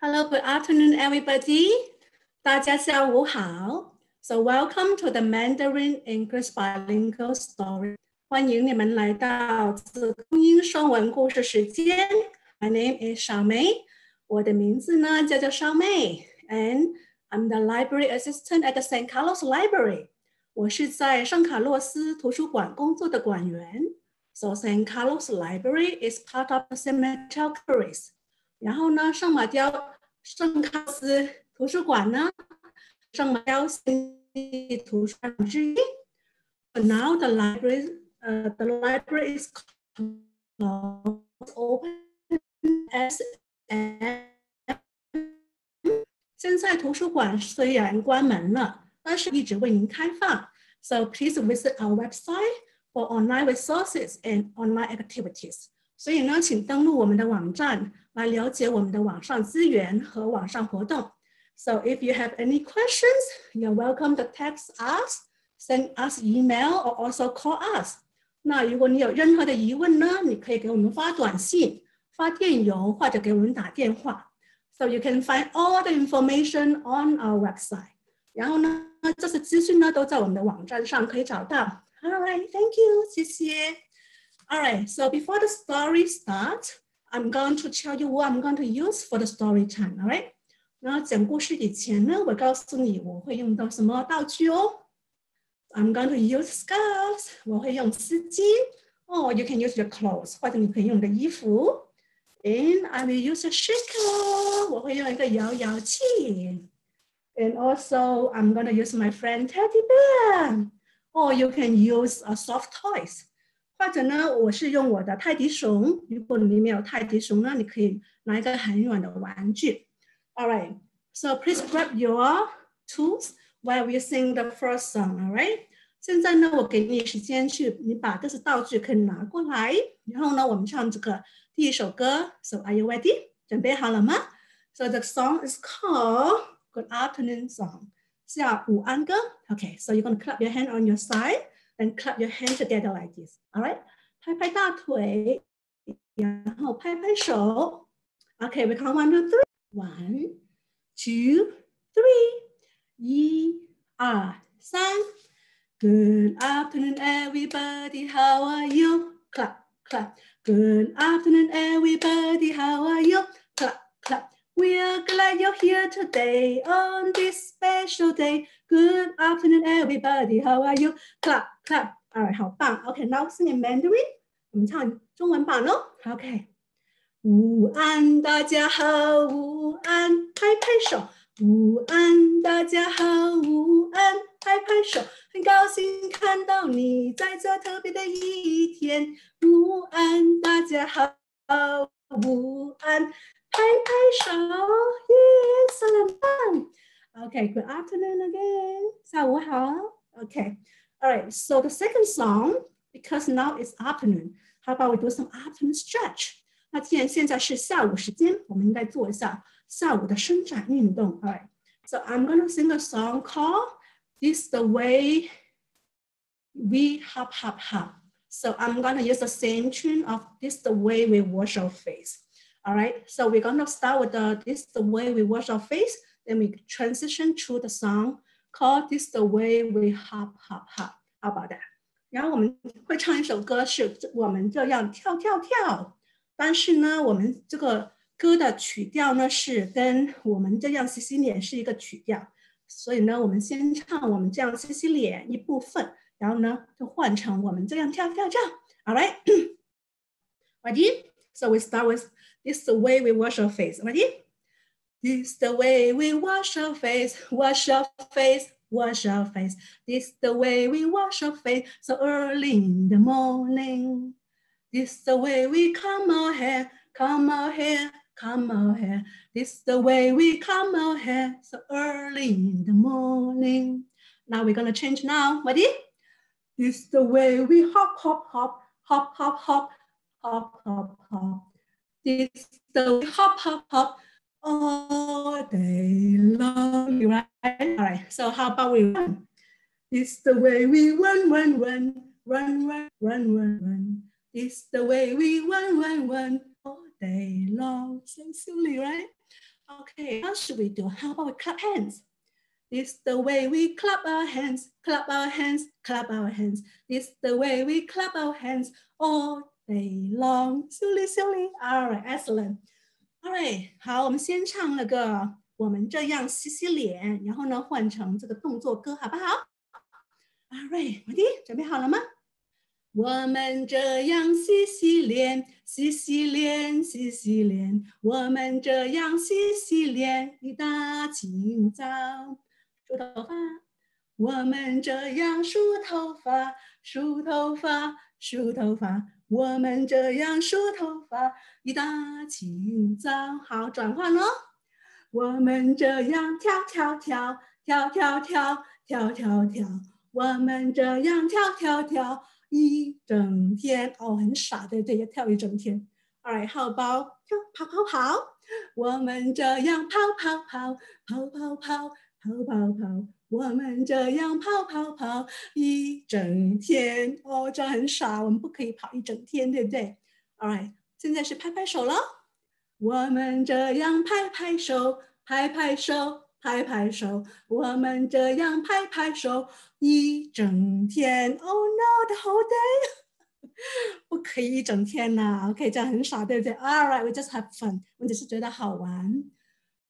Hello, good afternoon, everybody. 大家下午好。So welcome to the Mandarin English Bilingual Story. 欢迎你们来到子空英双文故事时间。My name is 小梅。我的名字呢叫做小妹，and I'm the library assistant at the San Carlos Library. 我是在圣卡洛斯图书馆工作的馆员。So San Carlos Library is part of the San Mateo Caris. 然后呢，圣马雕圣卡斯图书馆呢，圣马雕系图书馆之一。Now the library, uh, the library is open as 现在图书馆虽然关门了。但是一直为您开放。So please visit our website for online resources and online activities. 所以呢，请登录我们的网站 来了解我们的网上资源和网上活动。So if you have any questions, you're welcome to text us, send us email, or also call us. 那如果你有任何的疑问呢，你可以给我们发短信、发电邮或者给我们打电话。So you can find all the information on our website. 然后呢，这些资讯呢都在我们的网站上可以找到。All right, thank you，谢谢。All right, so before the story starts, I'm going to tell you what I'm going to use for the story time. All right，然后讲故事以前呢，我告诉你我会用到什么道具哦。I'm going to use scarves，我会用丝巾。哦、oh,，you can use your clothes，或者你可以用你的衣服。And I will use a shaker，我会用一个摇摇器。And also, I'm going to use my friend teddy bear. Or you can use a soft toys. 或者呢，我是用我的泰迪熊。如果你没有泰迪熊呢，你可以拿一个很软的玩具。All right. So please grab your tools while we sing the first song. All right. 现在呢，我给你时间去，你把这些道具可以拿过来。然后呢，我们唱这个第一首歌。So are you ready? 准备好了吗？So the song is called good afternoon song. Okay, so you're going to clap your hand on your side and clap your hand together like this. All right? 拍拍大腿，然后拍拍手。Okay, we count one, two, three. One, two, three. 一、二、三。Good afternoon, everybody. How are you? Clap, clap. Good afternoon, everybody. How are you? Clap, clap. We are glad you're here today on this special day. Good afternoon, everybody. How are you? Clap, clap. Alright, 好棒。OK, now sing in Mandarin. 我们唱中文版哦。OK。午安，大家好，午安，拍拍手。午安，大家好，午安，拍拍手。很高兴看到你在这特别的一天。午安，大家好，午安。拍拍手，yes，很棒。Okay, good afternoon again. 下午好。Okay, all right. So the second song, because now it's afternoon, how about we do some afternoon stretch? 那既然现在是下午时间，我们应该做一下下午的伸展运动。All right. So I'm gonna sing a song called "This the Way We Hop Hop Hop." So I'm gonna use the same tune of "This the Way We Wash Our Face." All right, so we're gonna start with the, this the way we wash our face, then we transition to the song called This the way we hop hop hop. How about that? 然后我们会唱一首歌，是我们这样跳跳跳。但是呢，我们这个歌的曲调呢是跟我们这样洗洗脸是一个曲调，所以呢，我们先唱我们这样洗洗脸一部分，然后呢就换成我们这样跳跳跳。All right, ready? So we start with this is the way we wash our face. Ready? This the way we wash our face, wash our face, wash our face. This is the way we wash our face so early in the morning. This is the way we comb our hair, comb our hair, comb our hair. This is the way we comb our hair so early in the morning. Now we're gonna change now. Ready? This is the way we hop, hop, hop, hop, hop, hop, hop, hop, hop. This the way hop, hop, hop all day long, right? All right, so how about we run? It's the way we run, run, run, run, run, run, run, run. It's the way we run, run, run all day long. So silly, right? Okay, how should we do? How about we clap hands? This the way we clap our hands, clap our hands, clap our hands. This the way we clap our hands all day long. Silly, silly. All right, excellent. 阿瑞好，我们先唱那个我们这样洗洗脸，然后呢换成这个动作歌，好不好？All right，马蒂准备好了吗？我们这样洗洗脸，洗洗脸，洗洗脸。我们这样洗洗脸，一大清早梳头发。我们这样梳头发，梳头发，梳头发。我们这样梳头发，一大清早。好，转换喽。我们这样跳跳跳，跳跳跳，跳跳跳。我们这样跳跳跳。一整天哦，很傻对不对？要跳一整天。Alright，好包跳跑跑跑，我们这样跑跑跑，跑跑跑，跑跑跑，我们这样跑跑跑一整天哦，这样很傻，我们不可以跑一整天，对不对？Alright，现在是拍拍手了，我们这样拍拍手，拍拍手。拍拍手，我们这样拍拍手一整天。Oh no, the whole day，不可以一整天呐。OK，这样很傻，对不对？All right, we just have fun，我只是觉得好玩。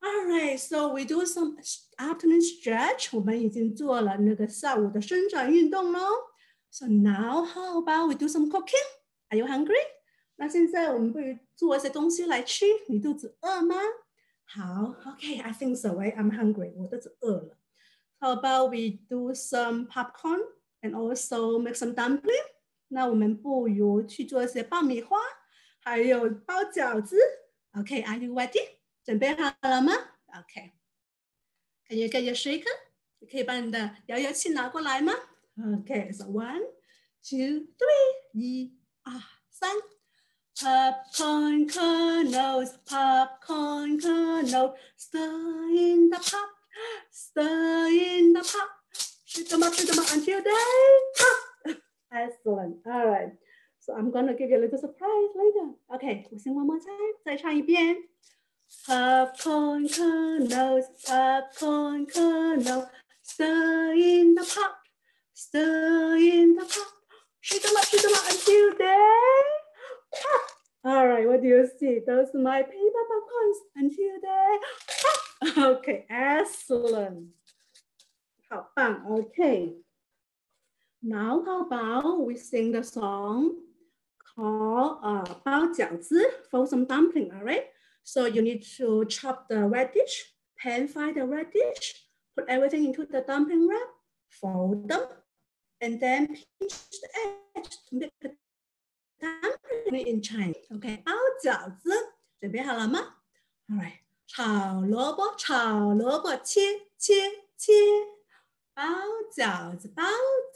All right, so we do some afternoon stretch。我们已经做了那个下午的伸展运动喽。So now how about we do some cooking? Are you hungry? 那现在我们不如做一些东西来吃。你肚子饿吗？好，OK，I think so. Right? I'm hungry. 我肚子饿了。How about we do some popcorn and also make some dumpling? 那我们不如去做一些爆米花，还有包饺子。OK，Are you ready? 准备好了吗？OK。Can you get your shaker? 你可以把你的摇摇器拿过来吗？OK，so one, two, three，一、二、三。Popcorn kernels, popcorn kernels, stir in the pot, stir in the pot. Shoot them up, shoot them up until they pop. Excellent. All right. So I'm gonna give you a little surprise later. Okay, we sing one more time. 再唱一遍. Popcorn kernels, popcorn kernels, stir in the pot, stir in the pot. Shoot them up, shoot them up until they all right, what do you see? Those are my paper popcorns until they Okay, excellent. 好棒, okay. Now how about we sing the song called uh, 包饺子 for some dumpling, all right? So you need to chop the radish, pan fry the radish, put everything into the dumpling wrap, fold them, and then pinch the edge to make the dumpling in Chinese. OK，包饺子准备好了吗？All right，炒萝卜，炒萝卜，切切切，包饺子，包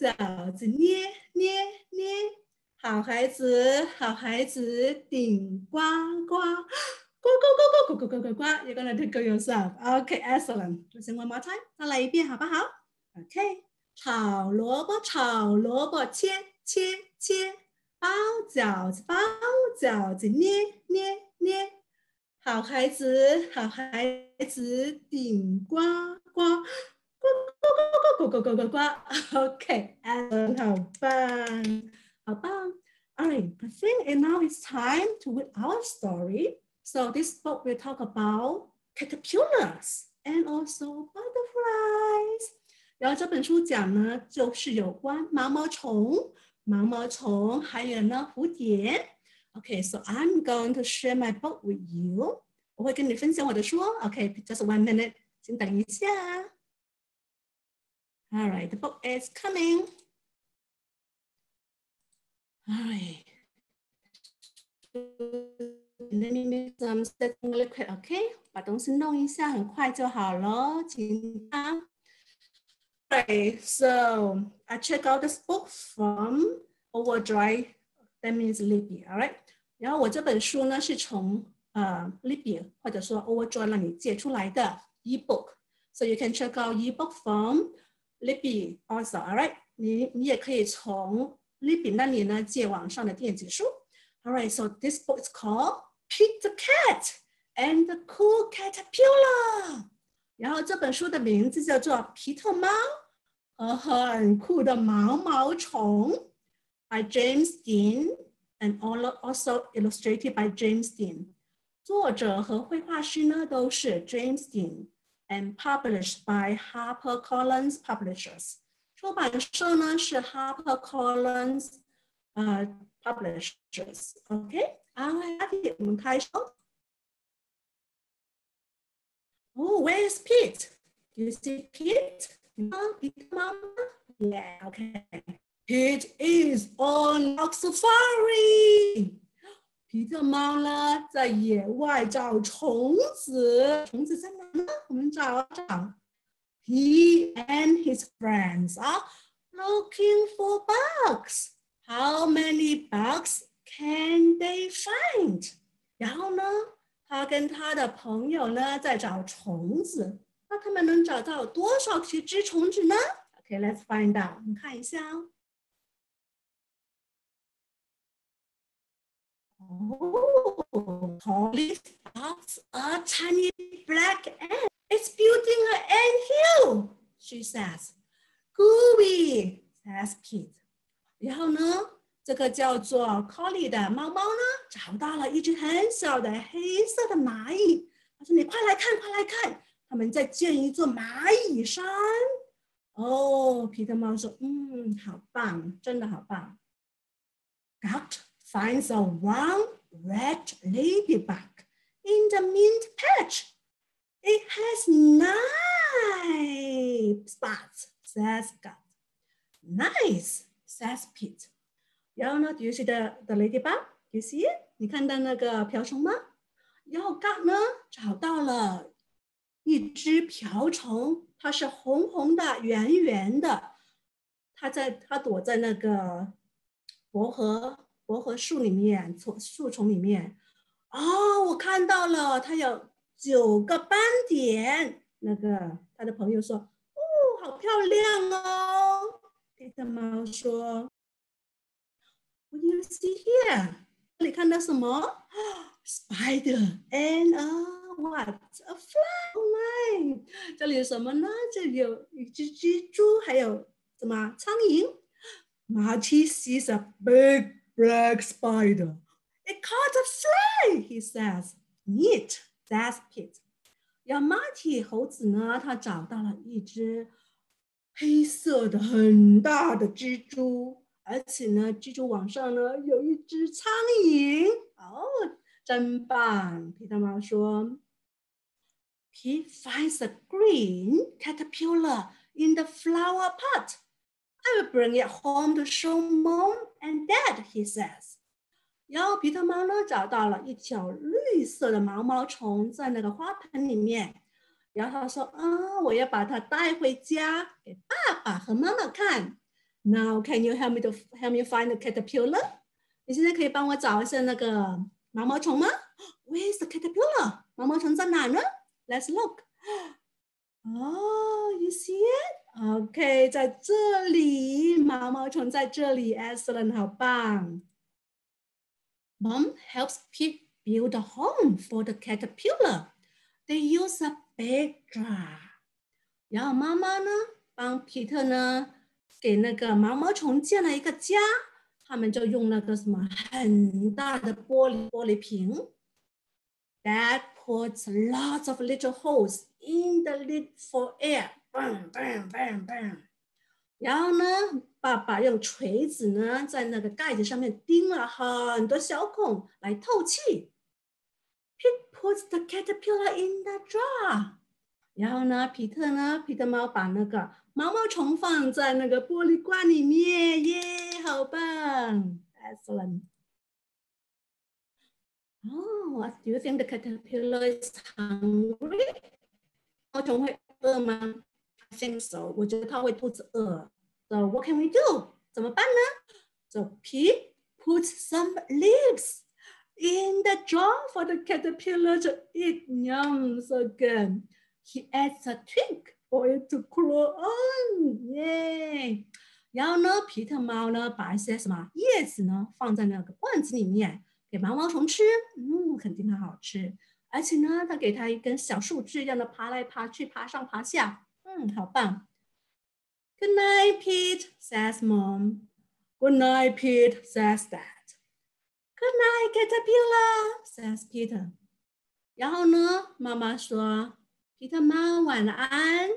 饺子，捏捏捏，好孩子，好孩子，顶呱呱， 呱呱呱呱呱呱呱呱，You're gonna tickle yourself. OK, excellent. Listen one more time. 再来一遍好不好？OK，炒萝卜，炒萝卜，切切切。包饺子，包饺子，捏捏捏，好孩子，好孩子，顶呱呱，呱呱呱呱呱呱呱呱呱。OK，and 好棒，好棒。All right, I think and now it's time to read our story. So this book will talk about caterpillars and also butterflies. 然后这本书讲呢，就是有关毛毛虫。毛毛虫，还有呢蝴蝶。Okay, so I'm going to share my book with you. 我会跟你分享我的书。Okay, just one minute，请等一下。All right, the book is coming. All right. 咱们再用 liquid，OK，、okay? Right, so I check out this book from Overdrive, that means Libby, alright. 然后我这本书呢是从呃 Libby 或者说 Overdrive 那里借出来的 ebook, so you can check out ebook from Libby also, alright. 你你也可以从 Libby 那里呢借网上的电子书。Alright, so this book is called Pete the Cat and the Cool Caterpillar》。然后这本书的名字叫做《皮特猫和很酷的毛毛虫》，by James Dean and also illustrated by James Dean。作者和绘画师呢都是 James Dean and published by Harper HarperCollins Publishers。出版社呢是 HarperCollins uh, 呃 Publishers。OK。好，我们开始。Oh, where's Pete? Do you see Pete? Oh, Pete Mama? Yeah, okay. Pete is on dog safari. 皮特猫呢，在野外找虫子。虫子在哪呢？我们找找。He and his friends are looking for bugs. How many bugs can they find? 然后呢？他跟他的朋友呢在找虫子，那他们能找到多少只只虫子呢？OK，let's find out。我们看一下哦。Oh, Holly spots a tiny black ant. It's building an ant hill, she says. Gooey, says Pete. 然后呢？ 这个叫做 Callie 的猫猫呢，找到了一只很小的黑色的蚂蚁。他说：“你快来看，快来看，他们在建一座蚂蚁山。”哦，皮特猫说：“嗯，好棒，真的好棒。” Gout finds a one red ladybug in the mint patch. It has nine spots, says Got. Nice, says Pete. 然后呢，Do you see the the ladybug? You see 你看到那个瓢虫吗？然后 God 呢找到了一只瓢虫，它是红红的、圆圆的，它在它躲在那个薄荷薄荷树里面，丛树丛里面。哦，我看到了，它有九个斑点。那个他的朋友说：“哦，好漂亮哦。”黑的猫说。What do you see here？这里看到什么？Spider and a what? A fly. Oh my！这里有什么呢？这里有一只蜘蛛，还有什么苍蝇？Marty sees a big black spider. It caught a fly, he says. Neat, says Pete. 然后 Marty 猴子呢，他找到了一只黑色的很大的蜘蛛。 而且呢，蜘蛛网上呢有一只苍蝇哦，真棒！皮特猫说：“He finds a green caterpillar in the flower pot. I will bring it home to show mom and dad,” he says. 然后皮特猫呢找到了一条绿色的毛毛虫在那个花盆里面，然后他说：“啊，我要把它带回家给爸爸和妈妈看。” Now can you help me to help me find the caterpillar？你现在可以帮我找一下那个毛毛虫吗？Where's the caterpillar？毛毛虫在哪呢？Let's look. Oh, you see it? OK，在这里，毛毛虫在这里。Excellent，好棒。Mom helps Pete build a home for the caterpillar. They use a big jar. 然后妈妈呢，帮皮特呢。 给那个毛毛虫建了一个家，他们就用那个什么很大的玻璃玻璃瓶。Dad puts lots of little holes in the lid for air. Bang, bang, bang, bang. 然后呢，爸爸用锤子呢在那个盖子上面钉了很多小孔来透气。Pete puts the caterpillar in the jar. 然后呢，皮特呢，皮特猫把那个毛毛虫放在那个玻璃罐里面，耶，好棒，excellent。Oh, what do you think the caterpillar is hungry? 毛虫会饿吗？I think so. 我觉得它会肚子饿。So what can we do? 怎么办呢？So Pete puts some leaves in the jar for the caterpillar to eat. Yum, so good. He adds a twig For it to crawl on，耶！然后呢，皮特猫呢把一些什么叶子呢放在那个罐子里面给毛毛虫吃，嗯，肯定很好吃。而且呢，他给他一根小树枝，让它爬来爬去，爬上爬下。嗯，好棒。Good night, Pete, says Mom. Good night, Pete, says Dad. Good night, Caterpillar, says Peter. 然后呢，妈妈说：“皮特猫晚安。”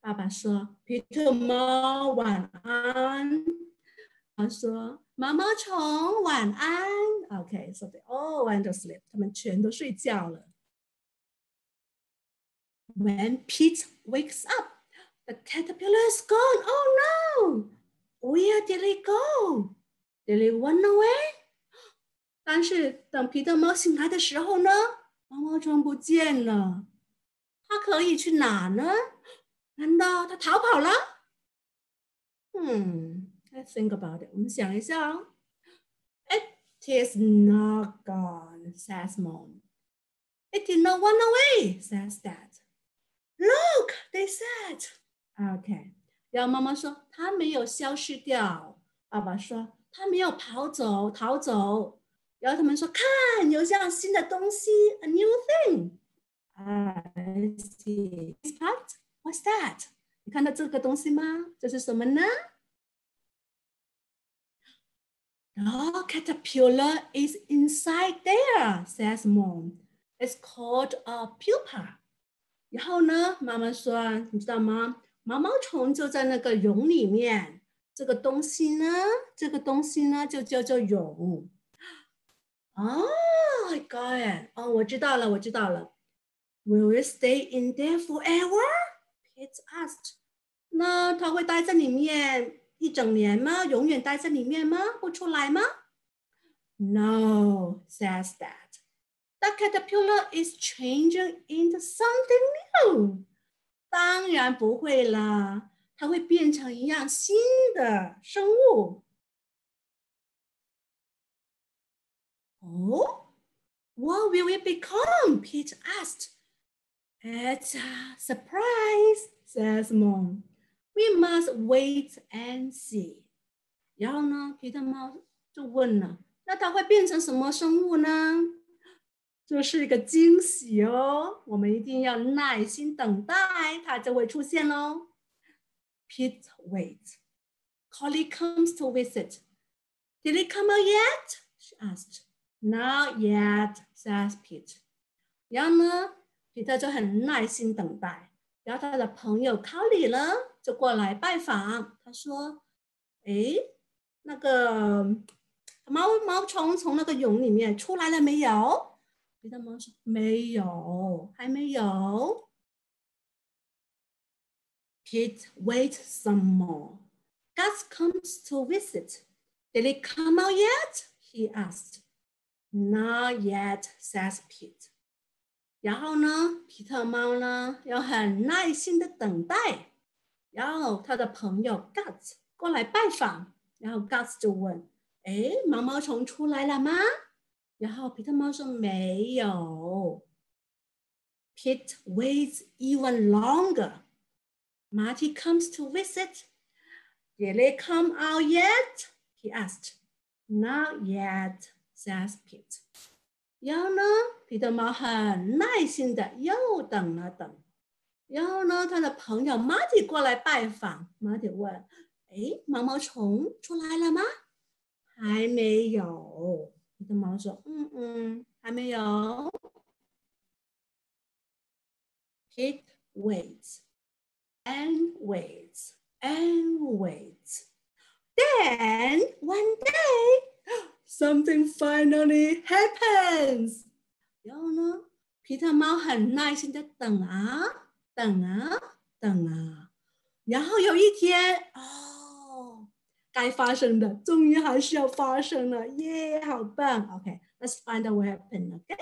爸爸说：“皮特猫晚安。”他说：“毛毛虫晚安。” Okay, so they all went to sleep. 他们全都睡觉了。When Pete wakes up, the caterpillar is gone. Oh no! Where did it go? Did it run away? 但是等皮特猫醒来的时候呢，毛毛虫不见了。 他可以去哪呢？难道他逃跑了？嗯，Let's think about it。我们想一下哦。It is not gone, says Mom. It did not run away, says Dad. Look, they said. Okay，然后妈妈说他没有消失掉。爸爸说他没有跑走、逃走。然后他们说看，有这样新的东西，a new thing。I see. What? What's that? 你看到这个东西吗？这是什么呢？The caterpillar is inside there, says mom. It's called a pupa. 然后呢，妈妈说，你知道吗？毛毛虫就在那个蛹里面。这个东西呢，这个东西呢，就叫做蛹。哦，I got it。哦，我知道了，我知道了。 Will it stay in there forever? Pete asked. 那它会待在里面一整年吗？永远待在里面吗？不出来吗？No, says Dad. The caterpillar is changing into something new. 当然不会啦，它会变成一样新的生物。Oh, what will it become? Pete asked. It's a surprise, says Mom. We must wait and see. 然后呢，皮特猫就问了：“那它会变成什么生物呢？”这是一个惊喜哦，我们一定要耐心等待，它就会出现喽。Pete waits. Callie comes to visit. Did it come out yet? She asked. Not yet, says Pete. 然后呢？皮特就很耐心等待。然后他的朋友考里呢，就过来拜访。他说：“哎，那个毛毛虫从那个蛹里面出来了没有？”皮特猫说：“没有，还没有。” Pete wait some more. Gus comes to visit. Did it come out yet? He asked. Not yet, says Pete. 然后呢，皮特猫呢要很耐心的等待，然后他的朋友 Gus 过来拜访，然后 Gus 就问：“哎，毛毛虫出来了吗？”然后皮特猫说：“没有。” Pete waits even longer. Marty comes to visit. Did they come out yet? He asked. Not yet, says Pete. 然后呢，彼得猫很耐心的又等了等。然后呢，他的朋友 Marty 过来拜访。Marty 问：“哎，毛毛虫出来了吗？”还没有。彼得猫说：“嗯嗯，还没有。” Pete waits and waits and waits. Then one day, something finally happens. 然后呢，皮特猫很耐心的等啊等啊等啊，然后有一天，哦，该发生的终于还是要发生了，耶，好棒！OK，let's find out what happened. OK，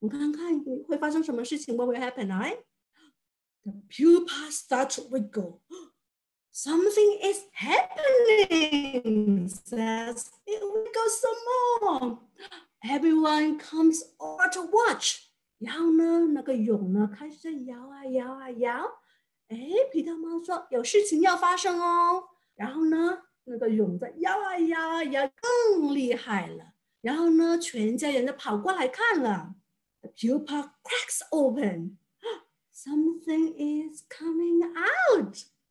我们看看会发生什么事情？What will happen? Right? The pupa start to wiggle. Something is happening, says it wiggles some more. Everyone comes over to watch. 然后呢，那个蛹呢开始在摇啊摇啊摇。哎，皮特猫说有事情要发生哦。然后呢，那个蛹在摇啊摇啊摇，更厉害了。然后呢，全家人都跑过来看了。 The pupa cracks open. Something is coming out.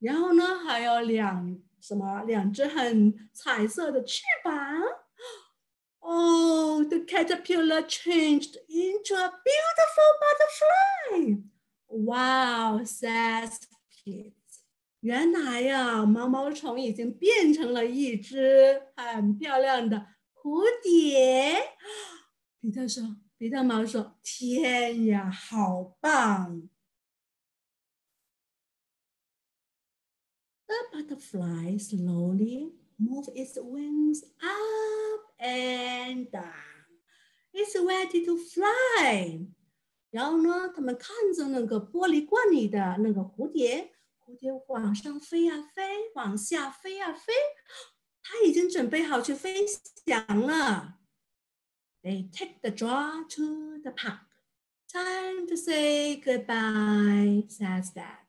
然后呢还有两什么两只很彩色的翅膀。Oh, the caterpillar changed into a beautiful butterfly. Wow, says Pete. 原来呀，毛毛虫已经变成了一只很漂亮的蝴蝶。彼得说：“彼得毛说，天呀，好棒！” The butterfly slowly moved its wings up and down. It's ready to fly. 然后呢，他们看着那个玻璃罐里的那个蝴蝶，蝴蝶往上飞呀飞，往下飞呀飞，它已经准备好去飞翔了。They take the draw to the park. Time to say goodbye, says Dad.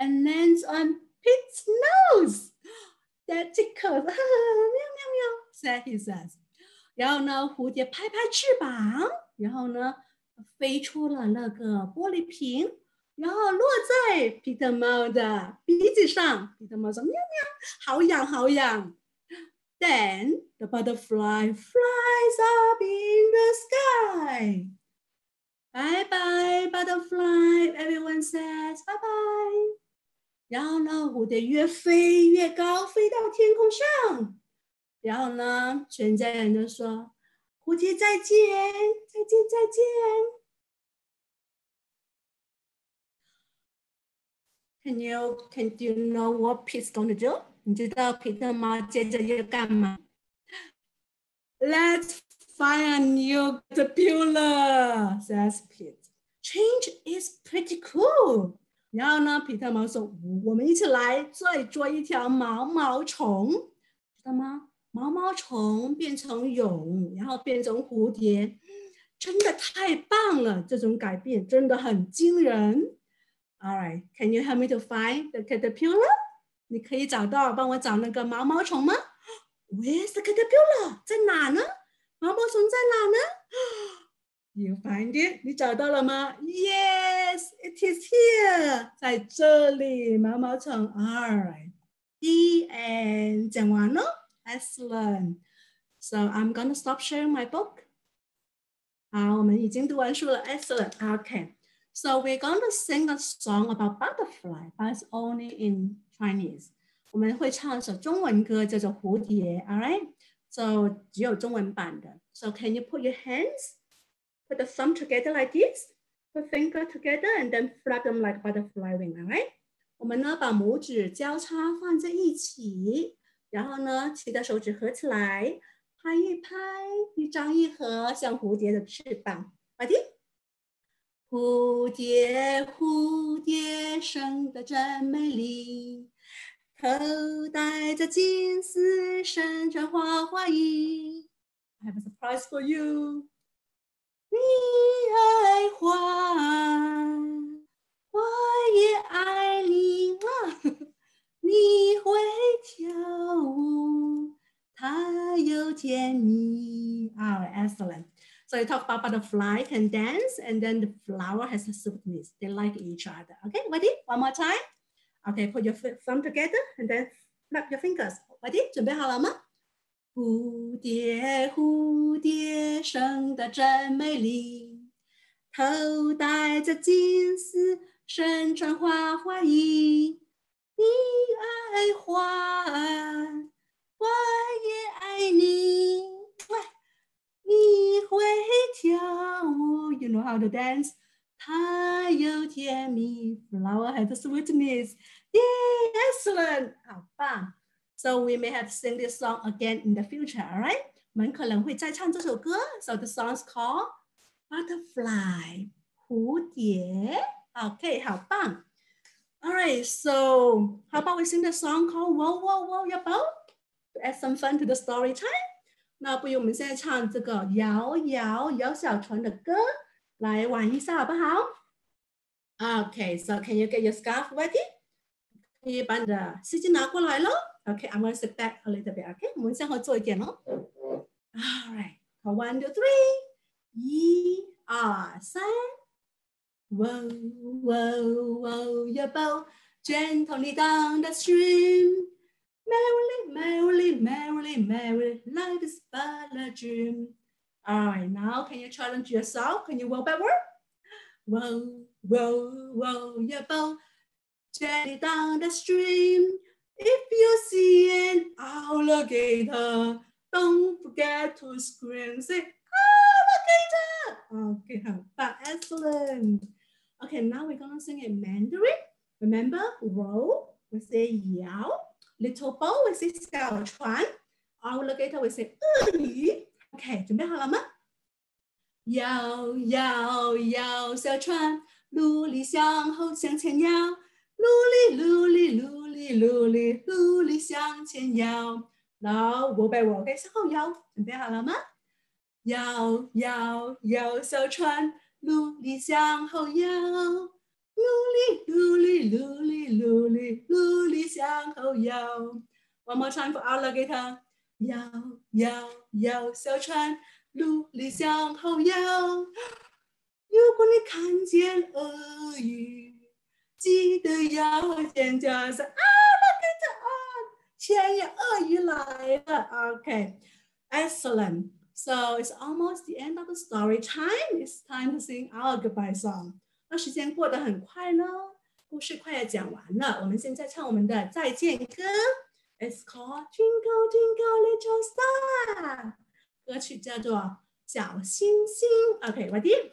and lands on Pete's nose. That tickles. 喵喵喵 said he says. 然后呢，蝴蝶拍拍翅膀，然后呢，飞出了那个玻璃瓶，然后落在皮特猫的鼻子上。皮特猫说：“喵喵，好痒，好痒。” Then the butterfly flies up in the sky. Bye bye, butterfly. Everyone says bye bye. 然后呢，蝴蝶越飞越高，飞到天空上。然后呢，全家人都说：“蝴蝶再见，再见，再见。” Can you can do you know what Pete's going to do？你知道皮特猫接着要干嘛？Let's find a new caterpillar, says Pete. Change is pretty cool. 然后呢，皮特猫说：“我们一起来再捉一条毛毛虫，知道吗？毛毛虫变成蛹，然后变成蝴蝶，真的太棒了！这种改变真的很惊人。All right, can you help me to find the caterpillar？你可以找到，帮我找那个毛毛虫吗？Where's the caterpillar？在哪呢？毛毛虫在哪呢 ？You find it？你找到了吗？Yes, it is here，在这里，毛毛虫。All right, the end，讲完了。Excellent. So I'm gonna stop sharing my book. 好，我们已经读完书了。Excellent. Okay. So we're gonna sing a song about butterfly, but it's only in Chinese. 我们会唱一首中文歌，叫做《蝴蝶》。All right. So 只有中文版的。So can you put your hands? Put the thumb together like this, put finger together, and then flap them like butterfly wing. All right? 我们呢把拇指交叉放在一起，然后呢其他手指合起来，拍一拍，一张一合，像蝴蝶的翅膀。好的蝴蝶，蝴蝶生得真美丽，头戴着金丝，身穿花花衣。I have a surprise for you. 你爱花，我也爱你啊！你会跳舞，它又甜蜜。Oh, excellent. So you talk about butterfly can dance, and then the flower has a sweetness. They like each other. Okay, ready? One more time. Okay, put your thumb together and then flap your fingers. Ready? 准备好了吗？ 蝴蝶，蝴蝶生得真美丽，头戴着金丝，身穿花花衣。你爱花儿，花也爱你。你会跳舞？You know how to dance？它有甜蜜，flower has a sweetness。Yay, excellent！好棒。So we may have to sing this song again in the future, all right? 我们可能会再唱这首歌。So the song's called Butterfly，蝴蝶。OK，好棒。All right, so how about we sing the song called Whoa Whoa Whoa 要不 To add some fun to the story time？那不如我们现在唱这个摇摇摇小船的歌，来玩一下好不好？Okay, so can you get your scarf ready？可以把你的丝巾拿过来喽。 Okay, I'm going to sit back a little bit. Okay，我们向后坐一点哦。All right, one, two, three，一、二、三。Whoa, whoa, whoa, your boat gently down the stream. Merrily, merrily, merrily, merrily, life is but a dream. All right, now can you challenge yourself? Can you roll backward? Whoa, whoa, whoa, your boat gently down the stream. If you see an alligator, don't forget to scream. Say, alligator! Okay, but excellent. Okay, now we're gonna sing in Mandarin. Remember, row, we say yao. Little boat, we say 小船. Alligator, we say 鳄鱼. Okay, 准备好了吗？摇摇摇小船，努力向后向前摇，努力努力努 力努力努力向前摇。now 我背我跟向后摇，准备好了吗？摇摇摇小船，努力向后摇，努力努力努力努力努力向后摇。One more time for alligator，摇摇摇小船，努力向后摇。如果你看见鳄鱼，记得要尖叫声 alligator 啊！前有鳄鱼来了。Okay, excellent. So it's almost the end of the story time. It's time to sing our goodbye song. 那时间过得很快呢，故事快要讲完了。我们现在唱我们的再见歌。It's called Twinkle Twinkle Little Star。歌曲叫做小星星。OK，ready？、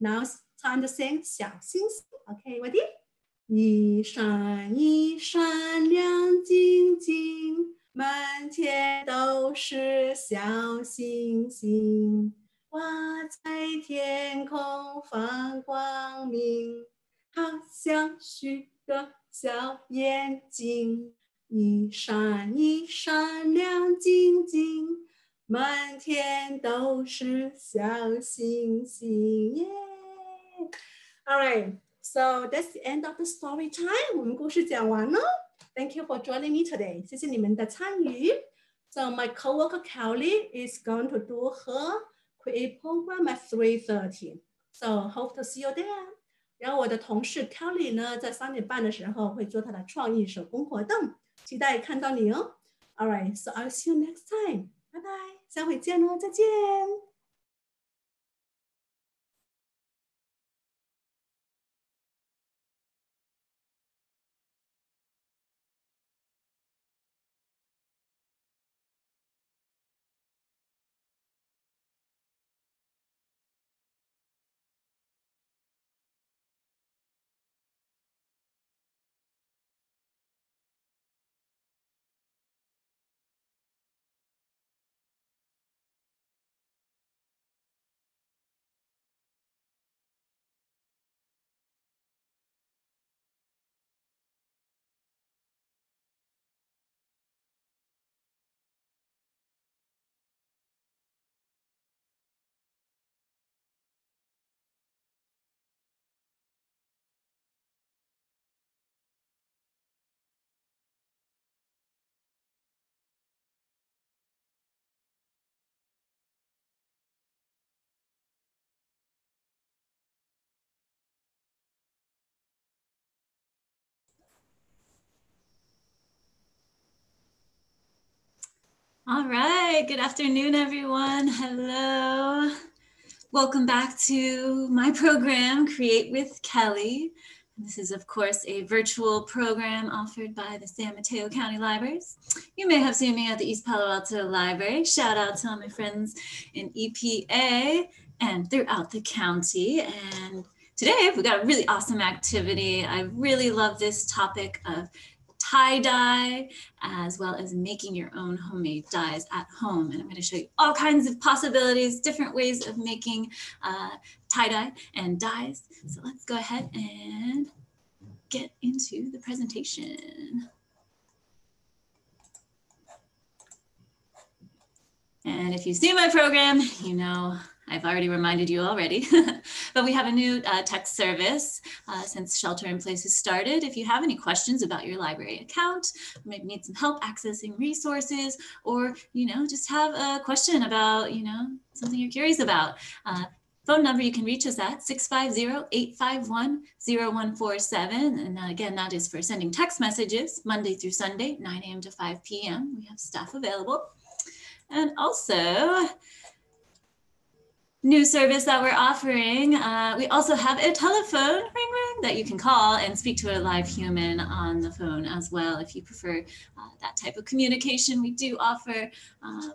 Now time to sing 小星星. Okay, ready? 一闪一闪亮晶晶。满天都是小星星，挂在天空放光明，好像许多小眼睛，一闪一闪亮晶晶，满天都是小星星。耶！All right, so that's the end of the story time. 我们故事讲完了。Thank you for joining me today. 谢谢你们的参与。So my coworker Kelly is going to do her create program at 3:30. So hope to see you there. 然后我的同事 Kelly 呢，在三点半的时候会做她的创意手工活动，期待看到你哦。All right, so I'll see you next time. 拜拜， 下回见喽，再见。All right, good afternoon, everyone. Hello. Welcome back to my program, Create with Kelly. This is, of course, a virtual program offered by the San Mateo County Libraries. You may have seen me at the East Palo Alto Library. Shout out to all my friends in EPA and throughout the county. And today we've got a really awesome activity. I really love this topic of tie-dye, as well as making your own homemade dyes at home. And I'm gonna show you all kinds of possibilities, different ways of making uh, tie-dye and dyes. So let's go ahead and get into the presentation. And if you see my program, you know I've already reminded you already, but we have a new uh, text service uh, since shelter in place has started. If you have any questions about your library account, maybe need some help accessing resources, or you know just have a question about you know something you're curious about. Uh, phone number you can reach us at 650-851-0147 and again that is for sending text messages monday through sunday 9 a.m to 5 p.m we have staff available and also new service that we're offering. Uh, we also have a telephone ring ring that you can call and speak to a live human on the phone as well. If you prefer uh, that type of communication, we do offer um,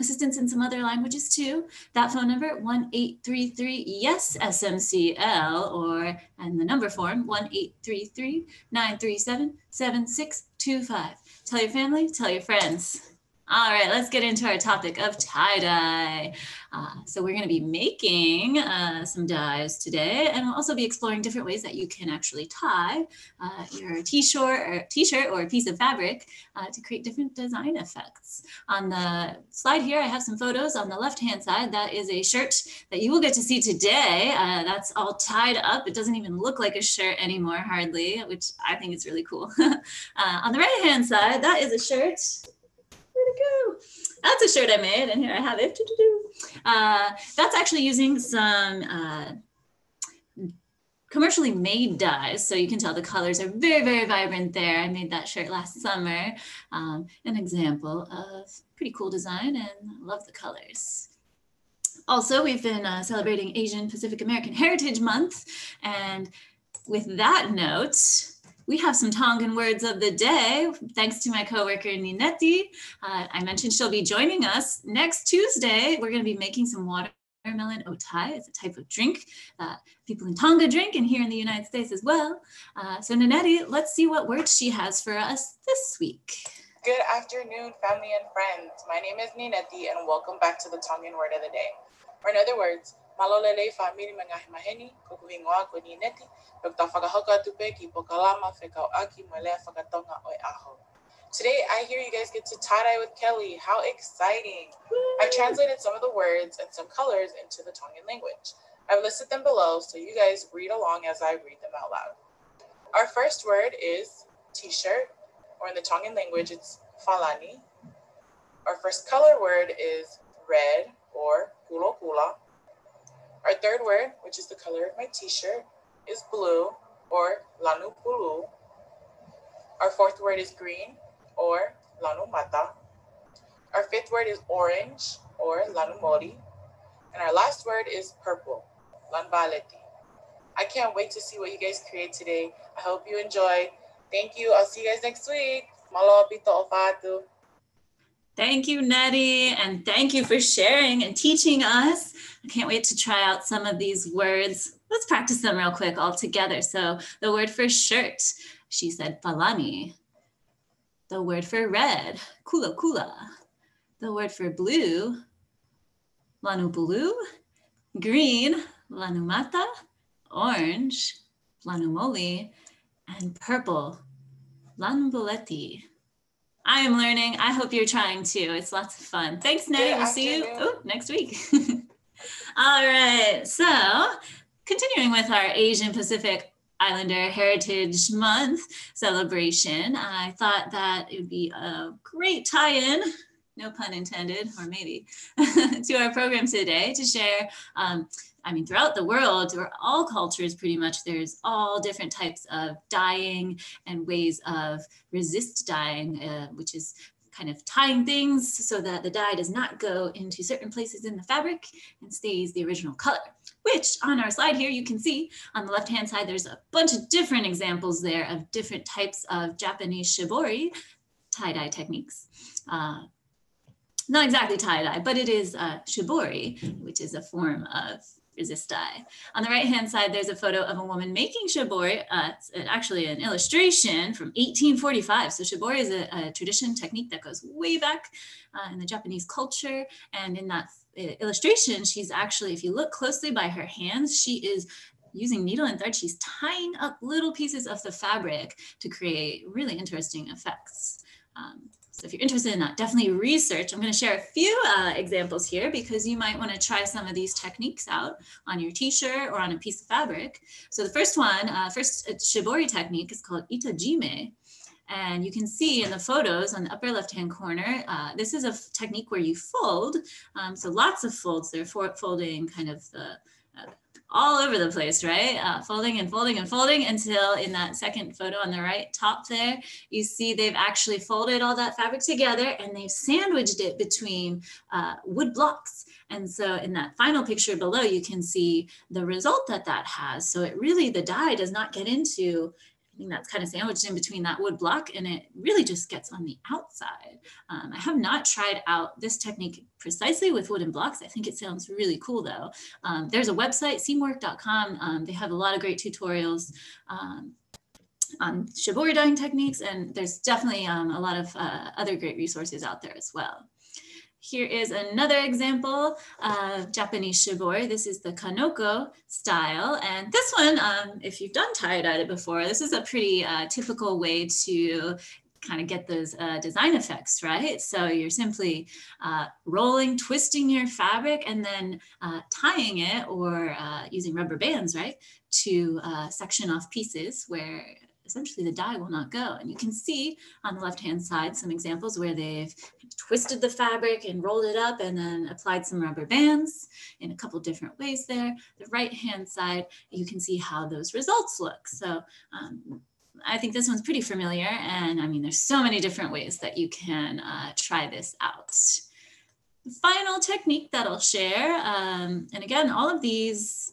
assistance in some other languages too. That phone number, 1-833-YES-SMCL or, and the number form, 1-833-937-7625. Tell your family, tell your friends. All right, let's get into our topic of tie-dye. Uh, so we're going to be making uh, some dyes today, and we'll also be exploring different ways that you can actually tie uh, your t-shirt or t-shirt or a piece of fabric uh, to create different design effects. On the slide here, I have some photos. On the left-hand side, that is a shirt that you will get to see today. Uh, that's all tied up. It doesn't even look like a shirt anymore, hardly, which I think is really cool. Uh, on the right-hand side, that is a shirt go? That's a shirt I made, and here I have it. Uh, that's actually using some uh, commercially made dyes. So you can tell the colors are very, very vibrant there. I made that shirt last summer. Um, an example of pretty cool design and love the colors. Also, we've been uh, celebrating Asian Pacific American Heritage Month. And with that note, we have some Tongan words of the day, thanks to my coworker Nineti. Uh, I mentioned she'll be joining us next Tuesday. We're going to be making some watermelon otai. It's a type of drink people in Tonga drink and here in the United States as well. Uh, so Nineti, let's see what words she has for us this week. Good afternoon, family and friends. My name is Nineti and welcome back to the Tongan word of the day. Or in other words, malolele famili maheni kukuhingoa kweni neti Dr. Whakahaka tupe ki whekau aki lea whakatonga oi aho. Today, I hear you guys get to tie-dye with Kelly. How exciting! I've translated some of the words and some colors into the Tongan language. I've listed them below, so you guys read along as I read them out loud. Our first word is t-shirt, or in the Tongan language, it's falani. Our first color word is red, or kulo kula. Our third word, which is the color of my t-shirt, is blue or lanu. Our fourth word is green or lanu mata. Our fifth word is orange or lanu mori. And our last word is purple, lanbaleti. I can't wait to see what you guys create today. I hope you enjoy. Thank you. I'll see you guys next week. Malo pito ofatu. Thank you, Nettie, and thank you for sharing and teaching us. I can't wait to try out some of these words. Let's practice them real quick all together. So the word for shirt, she said falani. The word for red, kula kula. The word for blue, lanu blue. Green, lanu mata. Orange, lanu moli. And purple, lanbuleti. I am learning. I hope you're trying too. It's lots of fun. Thanks, Nettie. We'll see you oh, next week. All right. So, continuing with our Asian Pacific Islander Heritage Month celebration, I thought that it would be a great tie in, no pun intended, or maybe, to our program today to share um, I mean, throughout the world, or all cultures pretty much, there's all different types of dyeing and ways of resist dyeing, uh, which is kind of tying things so that the dye does not go into certain places in the fabric and stays the original color, which on our slide here, you can see on the left-hand side, there's a bunch of different examples there of different types of Japanese shibori tie-dye techniques. Uh, not exactly tie-dye, but it is uh, shibori, which is a form of resist. On the right hand side, there's a photo of a woman making shibori. Uh, it's actually an illustration from 1845. So shibori is a, a tradition technique that goes way back uh, in the Japanese culture. And in that uh, illustration, she's actually, if you look closely by her hands, she is using needle and thread, she's tying up little pieces of the fabric to create really interesting effects. Um, so if you're interested in that, definitely research. I'm going to share a few uh, examples here because you might want to try some of these techniques out on your t-shirt or on a piece of fabric. So the first one, uh, first uh, shibori technique is called itajime. And you can see in the photos on the upper left-hand corner, uh, this is a technique where you fold. Um, so lots of folds. They're folding kind of the all over the place, right? Uh, folding and folding and folding until in that second photo on the right top there, you see they've actually folded all that fabric together and they've sandwiched it between uh, wood blocks. And so in that final picture below, you can see the result that that has. So it really, the dye does not get into think that's kind of sandwiched in between that wood block and it really just gets on the outside. Um, I have not tried out this technique precisely with wooden blocks. I think it sounds really cool though. Um, there's a website, seamwork.com. Um, they have a lot of great tutorials um, on shibori dyeing techniques and there's definitely um, a lot of uh, other great resources out there as well. Here is another example of Japanese shibori. This is the kanoko style. And this one, um, if you've done tie-dye it before, this is a pretty uh, typical way to kind of get those uh, design effects, right? So you're simply uh, rolling, twisting your fabric, and then uh, tying it or uh, using rubber bands, right, to uh, section off pieces where essentially the dye will not go. And you can see on the left-hand side some examples where they've twisted the fabric and rolled it up and then applied some rubber bands in a couple different ways there. The right-hand side, you can see how those results look. So um, I think this one's pretty familiar. And I mean, there's so many different ways that you can uh, try this out. The final technique that I'll share, um, and again, all of these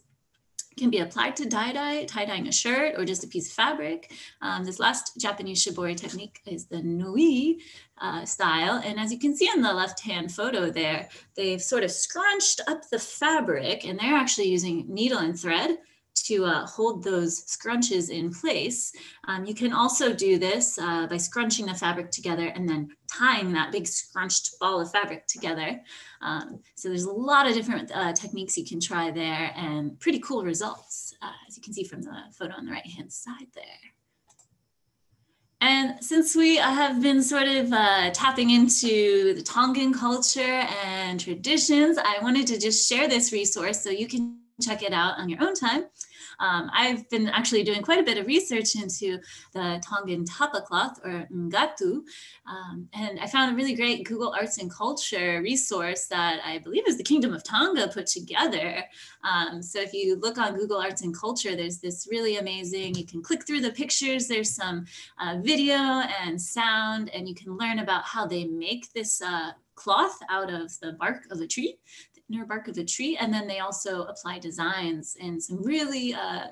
can be applied to tie-dye, tie-dyeing a shirt or just a piece of fabric. Um, this last Japanese shibori technique is the nui uh, style. And as you can see on the left-hand photo there, they've sort of scrunched up the fabric and they're actually using needle and thread to uh, hold those scrunches in place. Um, you can also do this uh, by scrunching the fabric together and then tying that big scrunched ball of fabric together. Um, so there's a lot of different uh, techniques you can try there and pretty cool results, uh, as you can see from the photo on the right hand side there. And since we have been sort of uh, tapping into the Tongan culture and traditions, I wanted to just share this resource so you can check it out on your own time. Um, I've been actually doing quite a bit of research into the Tongan tapa cloth or ngatu, um, and I found a really great Google Arts and Culture resource that I believe is the Kingdom of Tonga put together. Um, so if you look on Google Arts and Culture, there's this really amazing, you can click through the pictures, there's some uh, video and sound, and you can learn about how they make this uh, cloth out of the bark of a tree bark of a tree. And then they also apply designs and some really uh,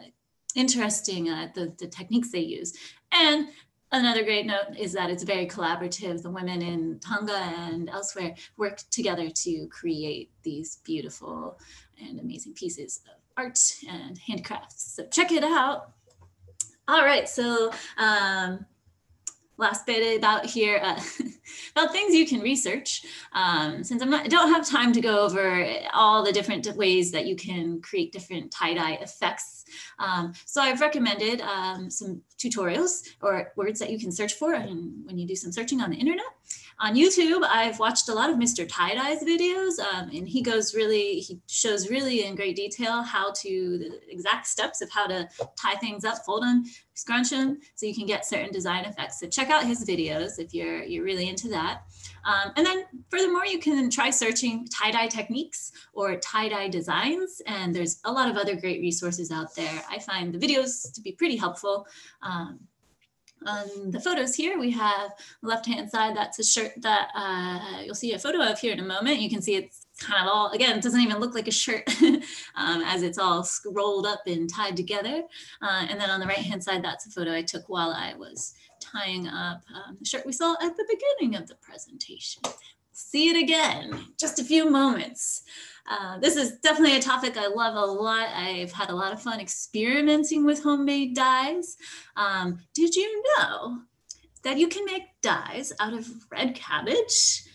interesting, uh, the, the techniques they use. And Another great note is that it's very collaborative. The women in Tonga and elsewhere work together to create these beautiful and amazing pieces of art and handcrafts. So check it out. All right, so um, last bit about here uh, about things you can research um, since I'm not, I don't have time to go over all the different ways that you can create different tie-dye effects. Um, so I've recommended um, some tutorials or words that you can search for when you do some searching on the internet. On YouTube, I've watched a lot of Mr. Tie-Dye's videos um, and he goes really, he shows really in great detail how to, the exact steps of how to tie things up, fold them, scrunch them, so you can get certain design effects. So check out his videos if you're, you're really into that. Um, and then furthermore, you can try searching tie-dye techniques or tie-dye designs. And there's a lot of other great resources out there. I find the videos to be pretty helpful. Um, on the photos here, we have left-hand side, that's a shirt that uh, you'll see a photo of here in a moment. You can see it's kind of all, again, it doesn't even look like a shirt um, as it's all rolled up and tied together. Uh, and then on the right-hand side, that's a photo I took while I was tying up um, the shirt we saw at the beginning of the presentation. See it again, just a few moments. Uh, this is definitely a topic I love a lot. I've had a lot of fun experimenting with homemade dyes. Um, did you know that you can make dyes out of red cabbage?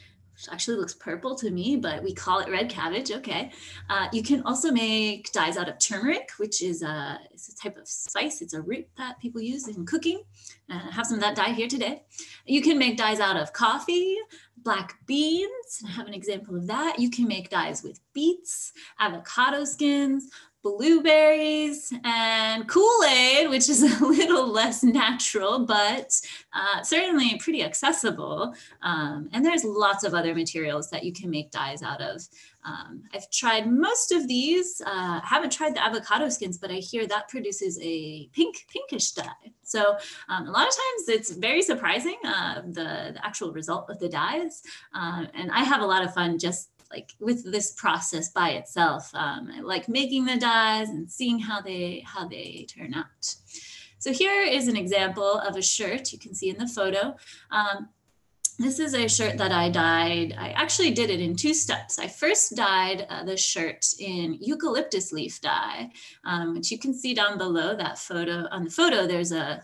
which actually looks purple to me, but we call it red cabbage. Okay. Uh, you can also make dyes out of turmeric, which is a, a, type of spice. It's a root that people use in cooking. Uh, I have some of that dye here today. You can make dyes out of coffee, black beans. I have an example of that. You can make dyes with beets, avocado skins, blueberries and Kool-Aid, which is a little less natural, but uh, certainly pretty accessible. Um, and there's lots of other materials that you can make dyes out of. Um, I've tried most of these. Uh, haven't tried the avocado skins, but I hear that produces a pink, pinkish dye. So um, a lot of times it's very surprising, uh, the, the, actual result of the dyes. Uh, and I have a lot of fun just like with this process by itself. Um, I like making the dyes and seeing how they how they turn out. So here is an example of a shirt you can see in the photo. Um, this is a shirt that I dyed. I actually did it in two steps. I first dyed uh, the shirt in eucalyptus leaf dye, um, which you can see down below that photo. On the photo, there's a,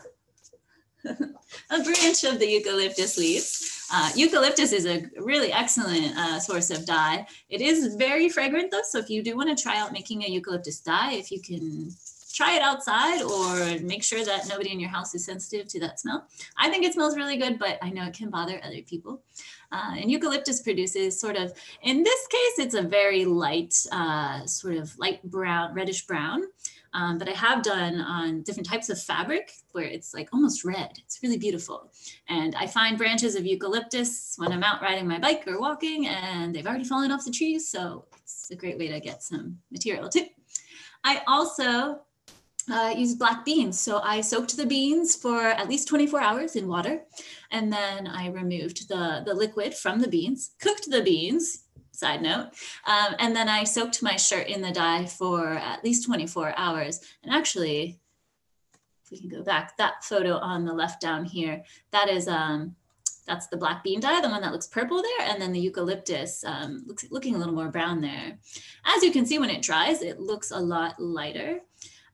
a branch of the eucalyptus leaves. Uh, eucalyptus is a really excellent uh, source of dye. It is very fragrant though, so if you do want to try out making a eucalyptus dye, if you can try it outside or make sure that nobody in your house is sensitive to that smell. I think it smells really good, but I know it can bother other people. Uh, and eucalyptus produces sort of, in this case, it's a very light, uh, sort of light brown, reddish brown. Um, but I have done on different types of fabric where it's like almost red. It's really beautiful. And I find branches of eucalyptus when I'm out riding my bike or walking and they've already fallen off the trees. So it's a great way to get some material too. I also uh, use black beans. So I soaked the beans for at least 24 hours in water. And then I removed the, the liquid from the beans, cooked the beans, side note. Um, and then I soaked my shirt in the dye for at least 24 hours. And actually, if we can go back, that photo on the left down here, that is, um, that's the black bean dye, the one that looks purple there, and then the eucalyptus um, looks looking a little more brown there. As you can see, when it dries, it looks a lot lighter.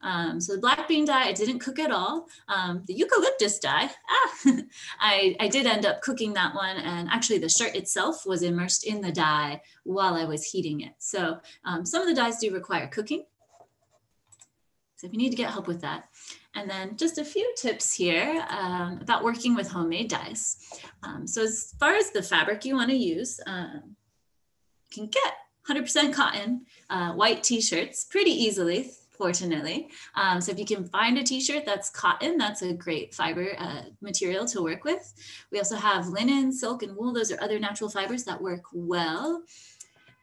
Um, so the black bean dye, I didn't cook at all. Um, the eucalyptus dye, ah, I, I did end up cooking that one. And actually the shirt itself was immersed in the dye while I was heating it. So um, some of the dyes do require cooking. So if you need to get help with that. And then just a few tips here um, about working with homemade dyes. Um, so as far as the fabric you want to use, um, you can get 100% cotton, uh, white t-shirts pretty easily fortunately. Um, so if you can find a t-shirt that's cotton, that's a great fiber uh, material to work with. We also have linen, silk, and wool. Those are other natural fibers that work well.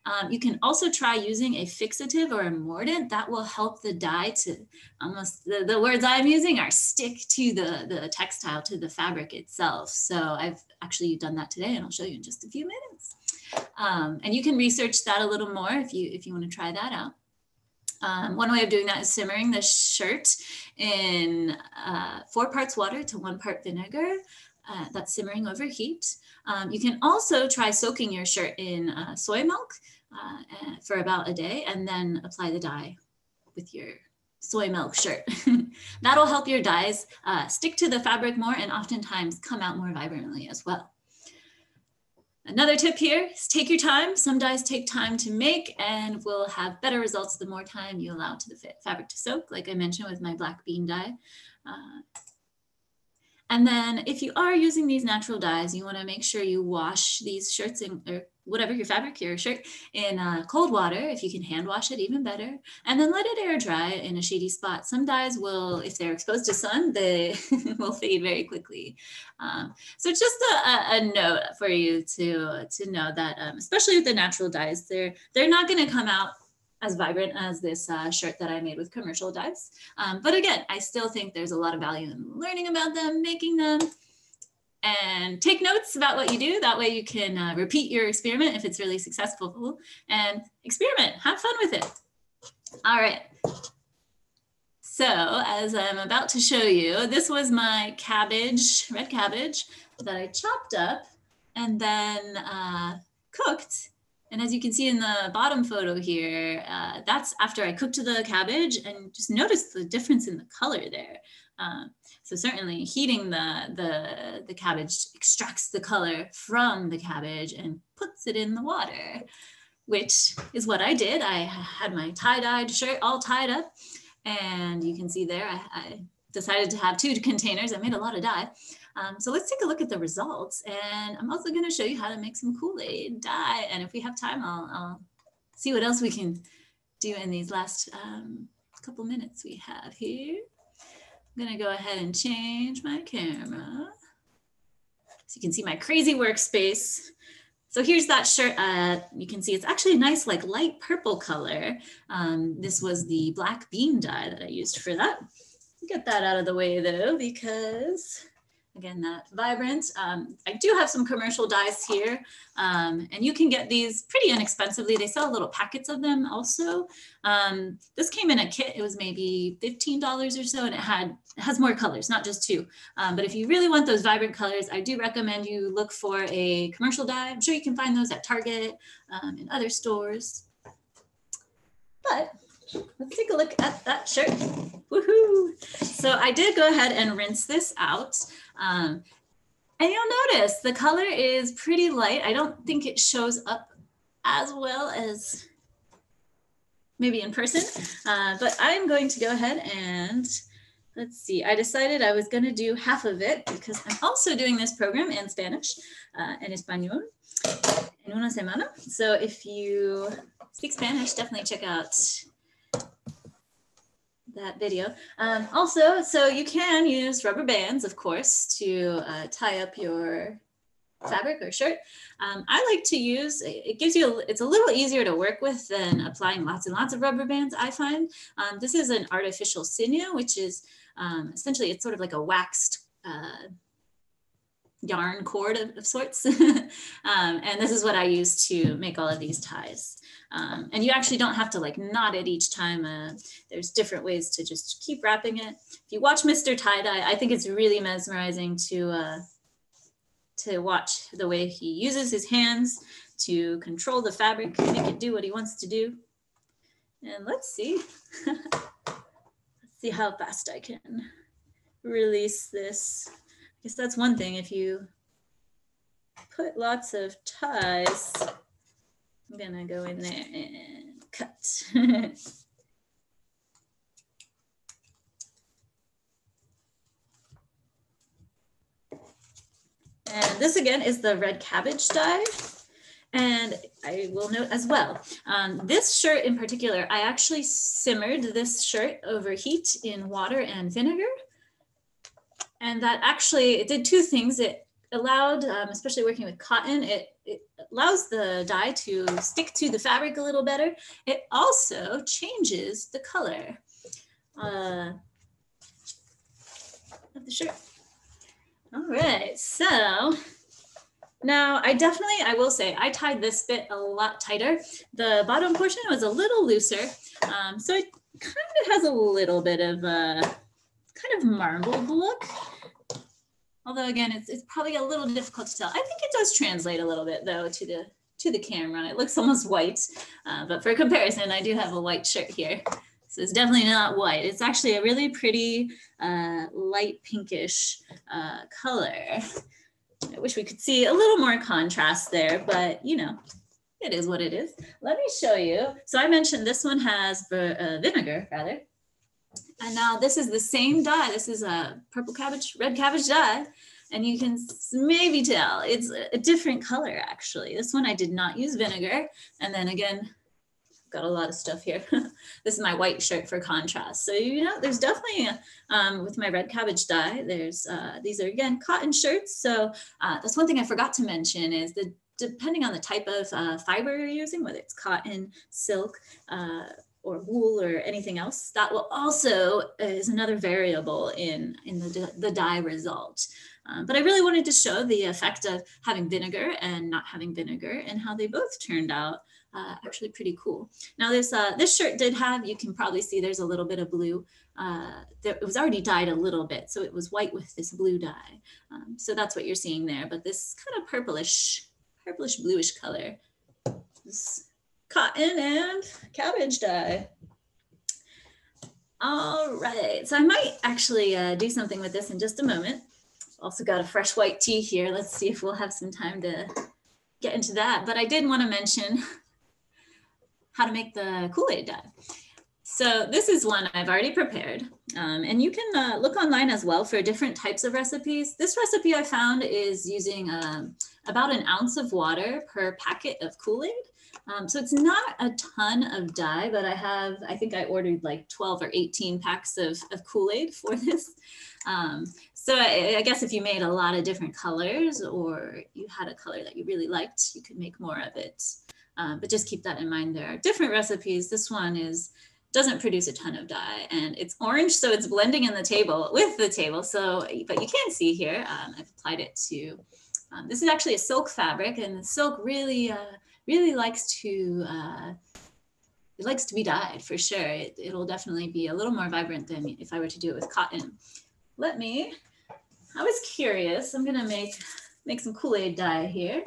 Um, you can also try using a fixative or a mordant that will help the dye to almost the, the words I'm using are stick to the, the textile, to the fabric itself. So I've actually done that today and I'll show you in just a few minutes. Um, and you can research that a little more if you if you want to try that out. Um, one way of doing that is simmering the shirt in uh, four parts water to one part vinegar. Uh, that's simmering over heat. Um, you can also try soaking your shirt in uh, soy milk uh, for about a day and then apply the dye with your soy milk shirt. That'll help your dyes uh, stick to the fabric more and oftentimes come out more vibrantly as well. Another tip here is take your time. Some dyes take time to make and will have better results the more time you allow to the fabric to soak, like I mentioned with my black bean dye. Uh, and then if you are using these natural dyes, you wanna make sure you wash these shirts in, or whatever your fabric, your shirt, in uh, cold water. If you can hand wash it, even better. And then let it air dry in a shady spot. Some dyes will, if they're exposed to sun, they will fade very quickly. Um, so just a, a, note for you to, to know that, um, especially with the natural dyes, they're, they're not gonna come out as vibrant as this uh, shirt that I made with commercial dyes. Um, but again, I still think there's a lot of value in learning about them, making them, and take notes about what you do. That way you can uh, repeat your experiment if it's really successful and experiment, have fun with it. All right. So as I'm about to show you, this was my cabbage, red cabbage that I chopped up and then uh, cooked and as you can see in the bottom photo here, uh, that's after I cooked the cabbage and just notice the difference in the color there. So certainly heating the, the, the cabbage extracts the color from the cabbage and puts it in the water, which is what I did. I had my tie-dyed shirt all tied up and you can see there, I, I decided to have two containers. I made a lot of dye. Um, so let's take a look at the results. And I'm also going to show you how to make some Kool-Aid dye. And if we have time, I'll, I'll, see what else we can do in these last um, couple minutes we have here. I'm going to go ahead and change my camera. So you can see my crazy workspace. So here's that shirt. Uh, you can see it's actually a nice like light purple color. Um, this was the black bean dye that I used for that. Get that out of the way though, because again, that vibrant. Um, I do have some commercial dyes here um, and you can get these pretty inexpensively. They sell little packets of them also. Um, this came in a kit. It was maybe $15 or so and it had it has more colors, not just two. Um, but if you really want those vibrant colors, I do recommend you look for a commercial dye. I'm sure you can find those at Target um, and other stores. But let's take a look at that shirt. Woohoo! So I did go ahead and rinse this out. Um, and you'll notice the color is pretty light. I don't think it shows up as well as maybe in person, uh, but I'm going to go ahead and let's see. I decided I was going to do half of it because I'm also doing this program in Spanish, uh, en español, en una semana. So if you speak Spanish, definitely check out that video. Um, also, so you can use rubber bands, of course, to uh, tie up your fabric or shirt. Um, I like to use, it gives you, it's a little easier to work with than applying lots and lots of rubber bands, I find. Um, this is an artificial sinew, which is um, essentially, it's sort of like a waxed uh, yarn cord of, of sorts. Um, and this is what I use to make all of these ties. Um, and you actually don't have to like knot it each time. Uh, there's different ways to just keep wrapping it. If you watch Mr. Tie-Dye, I think it's really mesmerizing to, uh, to watch the way he uses his hands to control the fabric, make it do what he wants to do. And let's see, let's see how fast I can release this. Guess that's one thing if you put lots of ties I'm gonna go in there and cut. and this again is the red cabbage dye. And I will note as well, um, this shirt in particular, I actually simmered this shirt over heat in water and vinegar. And that actually, it did two things. It allowed, um, especially working with cotton, it, it allows the dye to stick to the fabric a little better. It also changes the color uh, of the shirt. All right, so now I definitely, I will say, I tied this bit a lot tighter. The bottom portion was a little looser, um, so it kind of has a little bit of a kind of marbled look. Although again, it's, it's probably a little difficult to tell. I think it does translate a little bit though to the to the camera. It looks almost white, uh, but for comparison, I do have a white shirt here. So it's definitely not white. It's actually a really pretty uh, light pinkish uh, color. I wish we could see a little more contrast there, but you know, it is what it is. Let me show you. So I mentioned this one has uh, vinegar rather. And now this is the same dye. This is a purple cabbage, red cabbage dye. And you can maybe tell it's a different color actually. This one I did not use vinegar. And then again, got a lot of stuff here. this is my white shirt for contrast. So, you know, there's definitely, um, with my red cabbage dye, there's, uh, these are again, cotton shirts. So uh, that's one thing I forgot to mention is that depending on the type of uh, fiber you're using, whether it's cotton, silk, uh, or wool or anything else, that will also is another variable in, in the, the dye result. Um, but I really wanted to show the effect of having vinegar and not having vinegar and how they both turned out uh, actually pretty cool. Now this, uh, this shirt did have, you can probably see there's a little bit of blue. Uh, it was already dyed a little bit, so it was white with this blue dye. Um, so that's what you're seeing there, but this kind of purplish, purplish bluish color. This cotton and cabbage dye. All right, so I might actually uh, do something with this in just a moment. Also got a fresh white tea here. Let's see if we'll have some time to get into that. But I did want to mention how to make the Kool-Aid dye. So this is one I've already prepared. Um, and you can uh, look online as well for different types of recipes. This recipe I found is using um, about an ounce of water per packet of Kool-Aid. Um, so it's not a ton of dye, but I have, I think I ordered like 12 or 18 packs of, of Kool-Aid for this. Um, so I, I, guess if you made a lot of different colors or you had a color that you really liked, you could make more of it. Um, but just keep that in mind. There are different recipes. This one is doesn't produce a ton of dye and it's orange. So it's blending in the table with the table. So, but you can see here, um, I've applied it to, um, this is actually a silk fabric and the silk really, uh, really likes to, uh, it likes to be dyed for sure. It, it'll definitely be a little more vibrant than if I were to do it with cotton. Let me, I was curious, I'm gonna make, make some Kool-Aid dye here.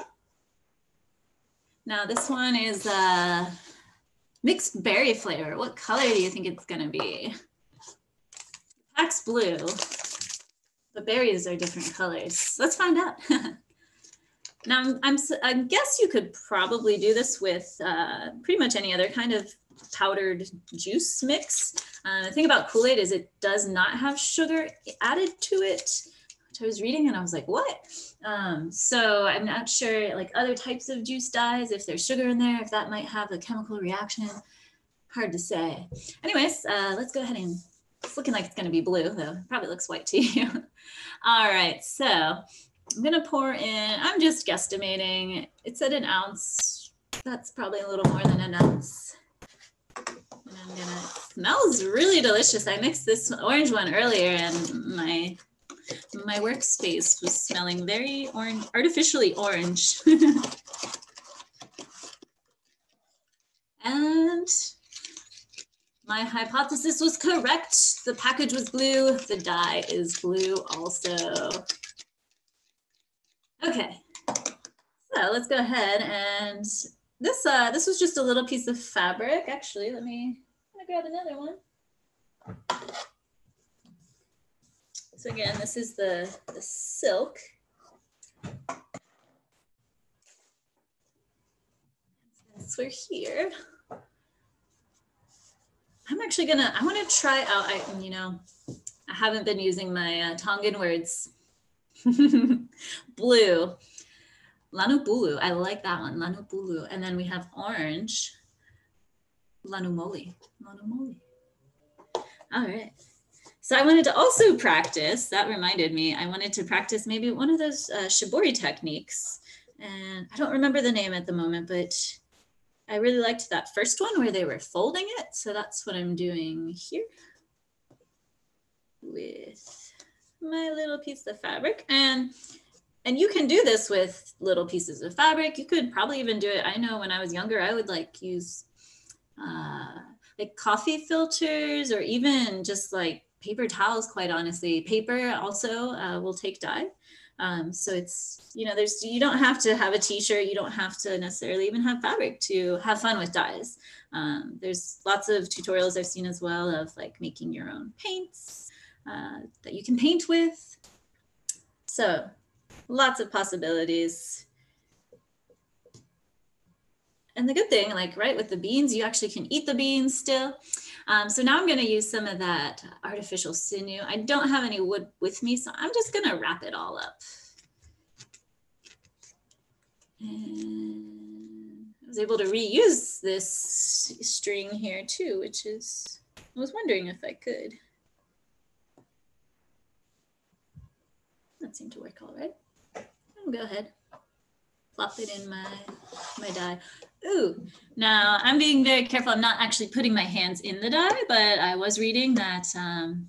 Now this one is uh, mixed berry flavor. What color do you think it's gonna be? Pack's blue, but berries are different colors. Let's find out. Now, I'm, I'm, I guess you could probably do this with uh, pretty much any other kind of powdered juice mix. Uh, the thing about Kool-Aid is it does not have sugar added to it, which I was reading and I was like, what? Um, so I'm not sure like other types of juice dyes, if there's sugar in there, if that might have a chemical reaction. Hard to say. Anyways, uh, let's go ahead and it's looking like it's going to be blue, though. Probably looks white to you. All right, so I'm gonna pour in, I'm just guesstimating, it's at an ounce. That's probably a little more than an ounce. And I'm gonna, smells really delicious. I mixed this orange one earlier and my my workspace was smelling very orange, artificially orange. and my hypothesis was correct. The package was blue, the dye is blue also. Okay, so let's go ahead and this uh, this was just a little piece of fabric. Actually, let me, let me grab another one. So again, this is the, the silk. Since we're here, I'm actually gonna, I wanna try out, I, you know, I haven't been using my uh, Tongan words Blue. Lanubulu. I like that one. Lanubulu. And then we have orange. Lanumoli. Lanumoli. All right. So I wanted to also practice, that reminded me, I wanted to practice maybe one of those uh, shibori techniques. And I don't remember the name at the moment, but I really liked that first one where they were folding it. So that's what I'm doing here with my little piece of fabric. And and you can do this with little pieces of fabric. You could probably even do it. I know when i was younger i would like use uh, like coffee filters or even just like paper towels quite honestly. Paper also uh, will take dye. Um, so it's you know there's you don't have to have a t-shirt. You don't have to necessarily even have fabric to have fun with dyes. Um, there's lots of tutorials i've seen as well of like making your own paints uh, that you can paint with. So lots of possibilities. And the good thing, like right with the beans, you actually can eat the beans still. Um, so now I'm gonna use some of that artificial sinew. I don't have any wood with me, so I'm just gonna wrap it all up. And I was able to reuse this string here too, which is, I was wondering if I could. Seemed to work all right. I'll go ahead, plop it in my, my dye. Ooh, now I'm being very careful. I'm not actually putting my hands in the dye, but I was reading that um,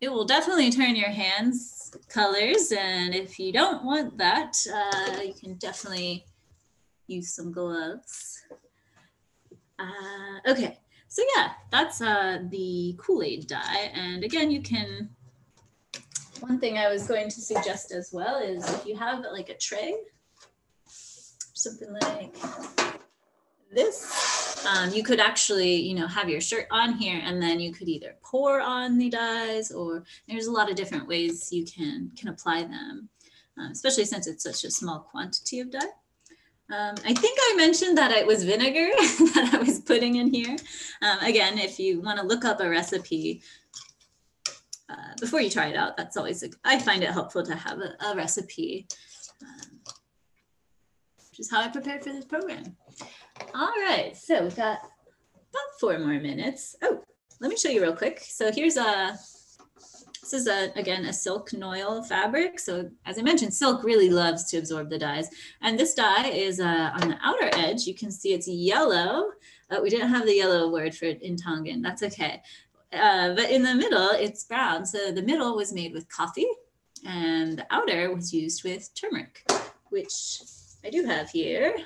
it will definitely turn your hands colors. And if you don't want that, uh, you can definitely use some gloves. Uh, okay, so yeah, that's uh, the Kool-Aid dye. And again, you can, one thing I was going to suggest as well is if you have like a tray, something like this, um, you could actually, you know, have your shirt on here and then you could either pour on the dyes or there's a lot of different ways you can, can apply them, uh, especially since it's such a small quantity of dye. Um, I think I mentioned that it was vinegar that I was putting in here. Um, again, if you want to look up a recipe uh, before you try it out, that's always, a, I find it helpful to have a, a recipe, um, which is how I prepared for this program. All right, so we've got about four more minutes. Oh, let me show you real quick. So here's a, this is a, again, a silk noil fabric. So as I mentioned, silk really loves to absorb the dyes. And this dye is uh, on the outer edge. You can see it's yellow. Uh, we didn't have the yellow word for it in Tongan. That's okay. Uh, but in the middle, it's brown. So the middle was made with coffee and the outer was used with turmeric, which I do have here.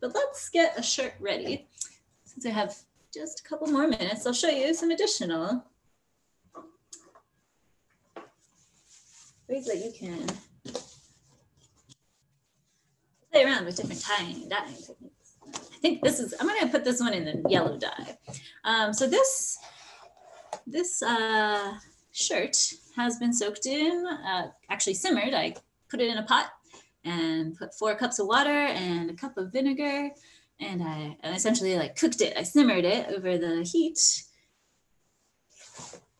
But let's get a shirt ready. Since I have just a couple more minutes, I'll show you some additional ways that you can play around with different tying dyeing techniques. I think this is, I'm gonna put this one in the yellow dye. Um, so this, this uh, shirt has been soaked in, uh, actually simmered. I put it in a pot and put four cups of water and a cup of vinegar. And I essentially like cooked it. I simmered it over the heat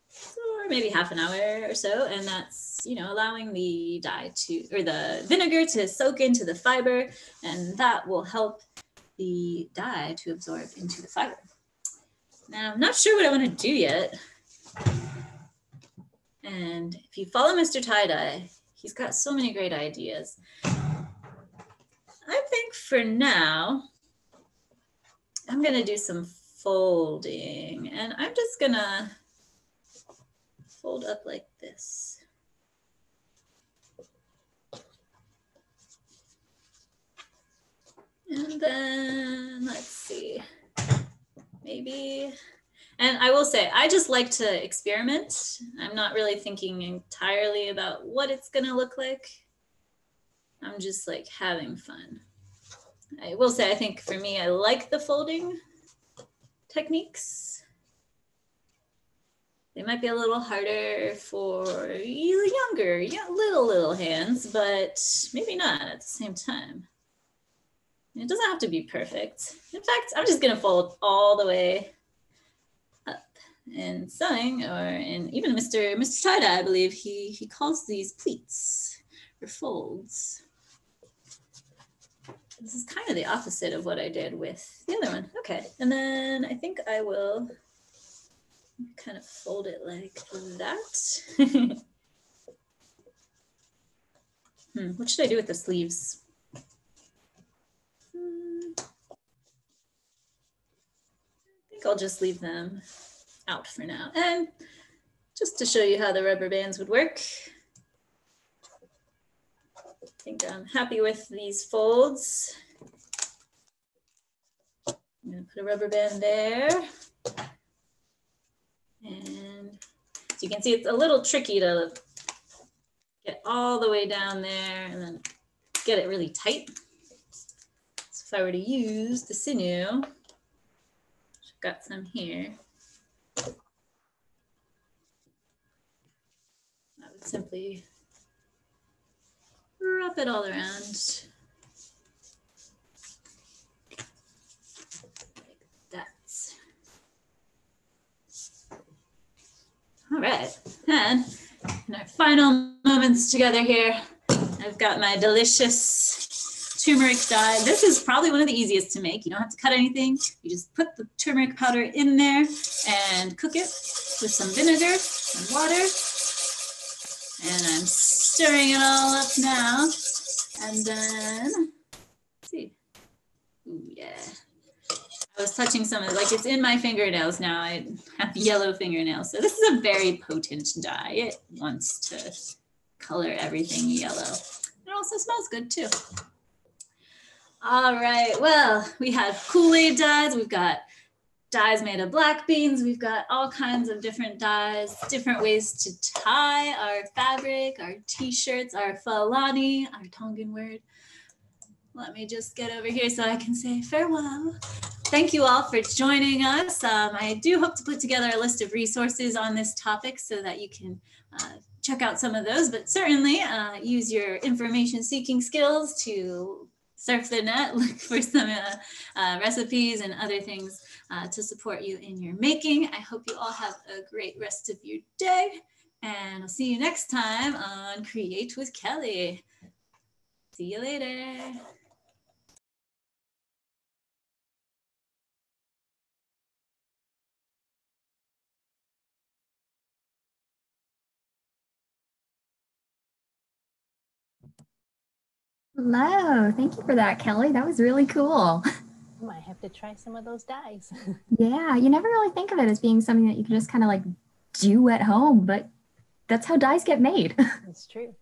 for maybe half an hour or so. And that's, you know, allowing the dye to, or the vinegar to soak into the fiber. And that will help the dye to absorb into the fiber. Now, I'm not sure what I want to do yet. And if you follow Mr. Tie-Dye, he's got so many great ideas. I think for now, I'm gonna do some folding and I'm just gonna fold up like this. And then let's see, maybe, and I will say, I just like to experiment. I'm not really thinking entirely about what it's gonna look like. I'm just like having fun. I will say, I think for me, I like the folding techniques. They might be a little harder for younger, little, little hands, but maybe not at the same time. It doesn't have to be perfect. In fact, I'm just gonna fold all the way. In sewing, or in even Mr. Mr. Tie-Dye, I believe he, he calls these pleats or folds. This is kind of the opposite of what I did with the other one. Okay, and then I think I will kind of fold it like that. hmm, what should I do with the sleeves? Hmm. I think I'll just leave them out for now. And just to show you how the rubber bands would work, I think I'm happy with these folds. I'm gonna put a rubber band there. And so you can see it's a little tricky to get all the way down there and then get it really tight. So if I were to use the sinew, I've got some here. I would simply wrap it all around. Like that. All right, and in our final moments together here, I've got my delicious turmeric dye. This is probably one of the easiest to make. You don't have to cut anything. You just put the turmeric powder in there and cook it with some vinegar and water. And I'm stirring it all up now. And then see, Ooh, yeah. I was touching some of it, like it's in my fingernails now. I have yellow fingernails. So this is a very potent dye. It wants to color everything yellow. It also smells good too. All right, well, we have Kool-Aid dyes. We've got dyes made of black beans. We've got all kinds of different dyes, different ways to tie our fabric, our t-shirts, our falani, our Tongan word. Let me just get over here so I can say farewell. Thank you all for joining us. Um, I do hope to put together a list of resources on this topic so that you can uh, check out some of those, but certainly uh, use your information seeking skills to surf the net, look for some uh, uh, recipes and other things uh, to support you in your making. I hope you all have a great rest of your day and I'll see you next time on Create with Kelly. See you later. Hello, thank you for that, Kelly. That was really cool. I might have to try some of those dyes. Yeah, you never really think of it as being something that you can just kind of like do at home, but that's how dyes get made. It's true.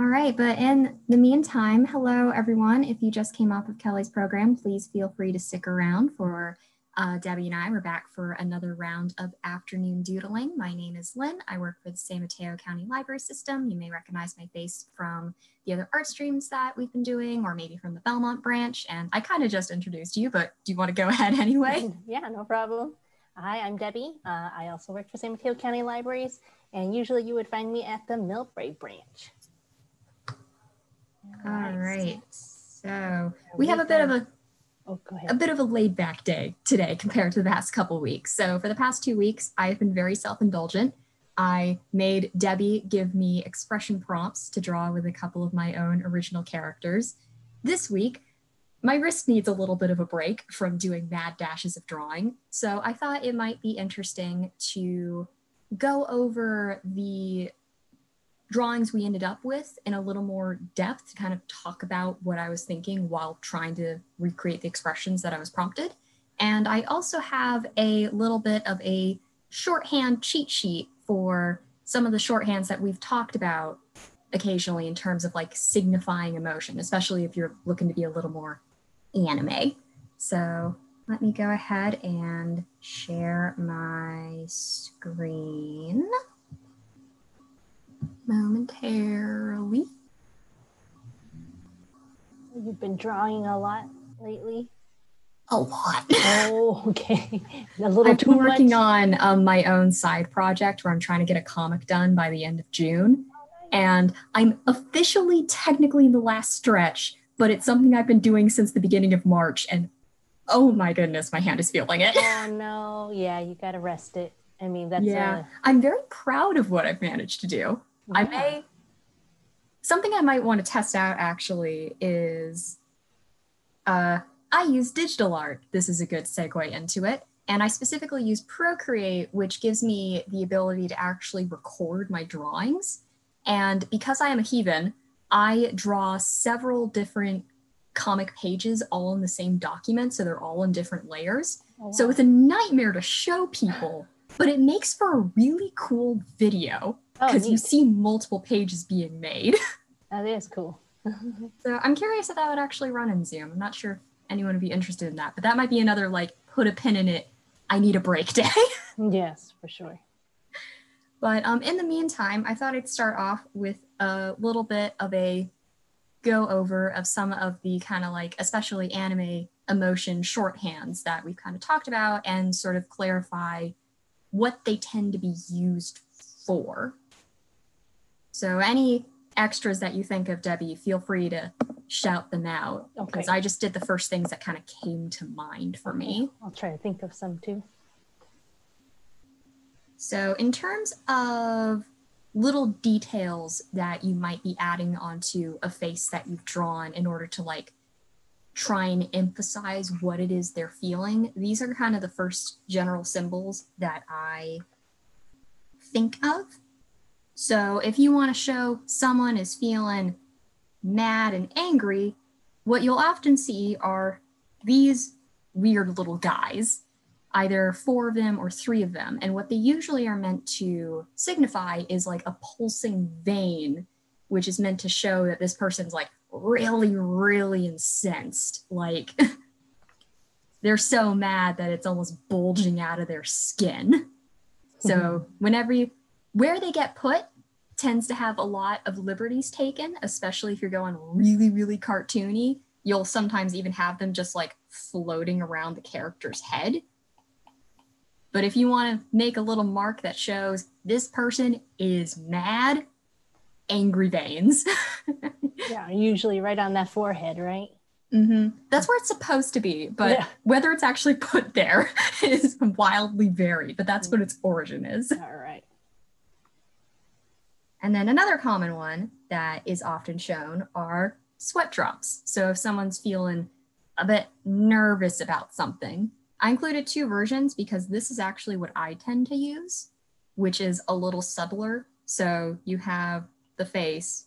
All right, but in the meantime, hello everyone. If you just came off of Kelly's program, please feel free to stick around for uh, Debbie and I. We're back for another round of afternoon doodling. My name is Lynne. I work for the San Mateo County Library System. You may recognize my face from the other art streams that we've been doing, or maybe from the Belmont branch. And I kind of just introduced you, but do you want to go ahead anyway? yeah, no problem. Hi, I'm Debbie. Uh, I also work for San Mateo County Libraries, and usually you would find me at the Millbrae branch. All right. So we have a bit of a Oh, a bit of a laid back day today compared to the past couple weeks. So for the past two weeks, I've been very self-indulgent. I made Debbie give me expression prompts to draw with a couple of my own original characters. This week, my wrist needs a little bit of a break from doing mad dashes of drawing. So I thought it might be interesting to go over the drawings we ended up with in a little more depth to kind of talk about what I was thinking while trying to recreate the expressions that I was prompted. And I also have a little bit of a shorthand cheat sheet for some of the shorthands that we've talked about occasionally in terms of like signifying emotion, especially if you're looking to be a little more anime. So let me go ahead and share my screen momentarily. You've been drawing a lot lately. A lot. Oh, okay. A little I've been working much. on um, my own side project where I'm trying to get a comic done by the end of June. And I'm officially technically in the last stretch, but it's something I've been doing since the beginning of March. And oh my goodness, my hand is feeling it. Oh no, yeah, you gotta rest it. I mean, that's yeah. I'm very proud of what I've managed to do. I may something I might want to test out actually is uh I use digital art. This is a good segue into it. And I specifically use Procreate, which gives me the ability to actually record my drawings. And because I am a heathen, I draw several different comic pages all in the same document. So they're all in different layers. Oh, So it's a nightmare to show people, but it makes for a really cool video Oh, because you see multiple pages being made. that is cool. So I'm curious if that would actually run in Zoom. I'm not sure if anyone would be interested in that, but that might be another like put a pin in it. I need a break day. yes, for sure. but um, in the meantime, I thought I'd start off with a little bit of a go over of some of the kind of like, especially anime emotion shorthands that we've kind of talked about and sort of clarify what they tend to be used for. So, any extras that you think of, Debbie, feel free to shout them out Okay. because I just did the first things that kind of came to mind for me. I'll try to think of some too. So, in terms of little details that you might be adding onto a face that you've drawn in order to like try and emphasize what it is they're feeling, these are kind of the first general symbols that I think of. So, if you want to show someone is feeling mad and angry, what you'll often see are these weird little guys, either four of them or three of them. And what they usually are meant to signify is like a pulsing vein, which is meant to show that this person's like really, really incensed. Like they're so mad that it's almost bulging out of their skin. So whenever you, where they get put tends to have a lot of liberties taken, especially if you're going really, really cartoony. You'll sometimes even have them just like floating around the character's head. But if you want to make a little mark that shows this person is mad, angry veins. Yeah, usually right on that forehead, right? Mm-hmm. That's where it's supposed to be, but Yeah. whether it's actually put there is wildly varied, but that's what its origin is. All right. And then another common one that is often shown are sweat drops. So if someone's feeling a bit nervous about something, I included two versions because this is actually what I tend to use, which is a little subtler. So you have the face,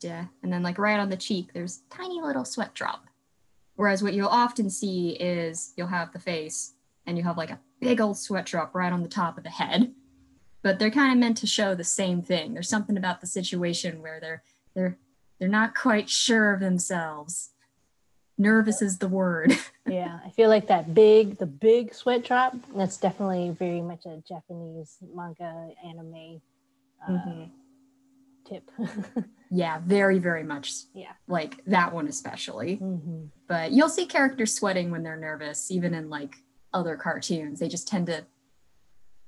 yeah, and then like right on the cheek, there's tiny little sweat drop. Whereas what you'll often see is you'll have the face and you have like a big old sweat drop right on the top of the head but they're kind of meant to show the same thing. There's something about the situation where they're they're they're not quite sure of themselves. Nervous is the word. Yeah, I feel like that big, the big sweat drop. That's definitely very much a Japanese manga anime uh, Mhm. tip. Yeah, very very much yeah. like that one especially. hmm But you'll see characters sweating when they're nervous, even in like other cartoons. They just tend to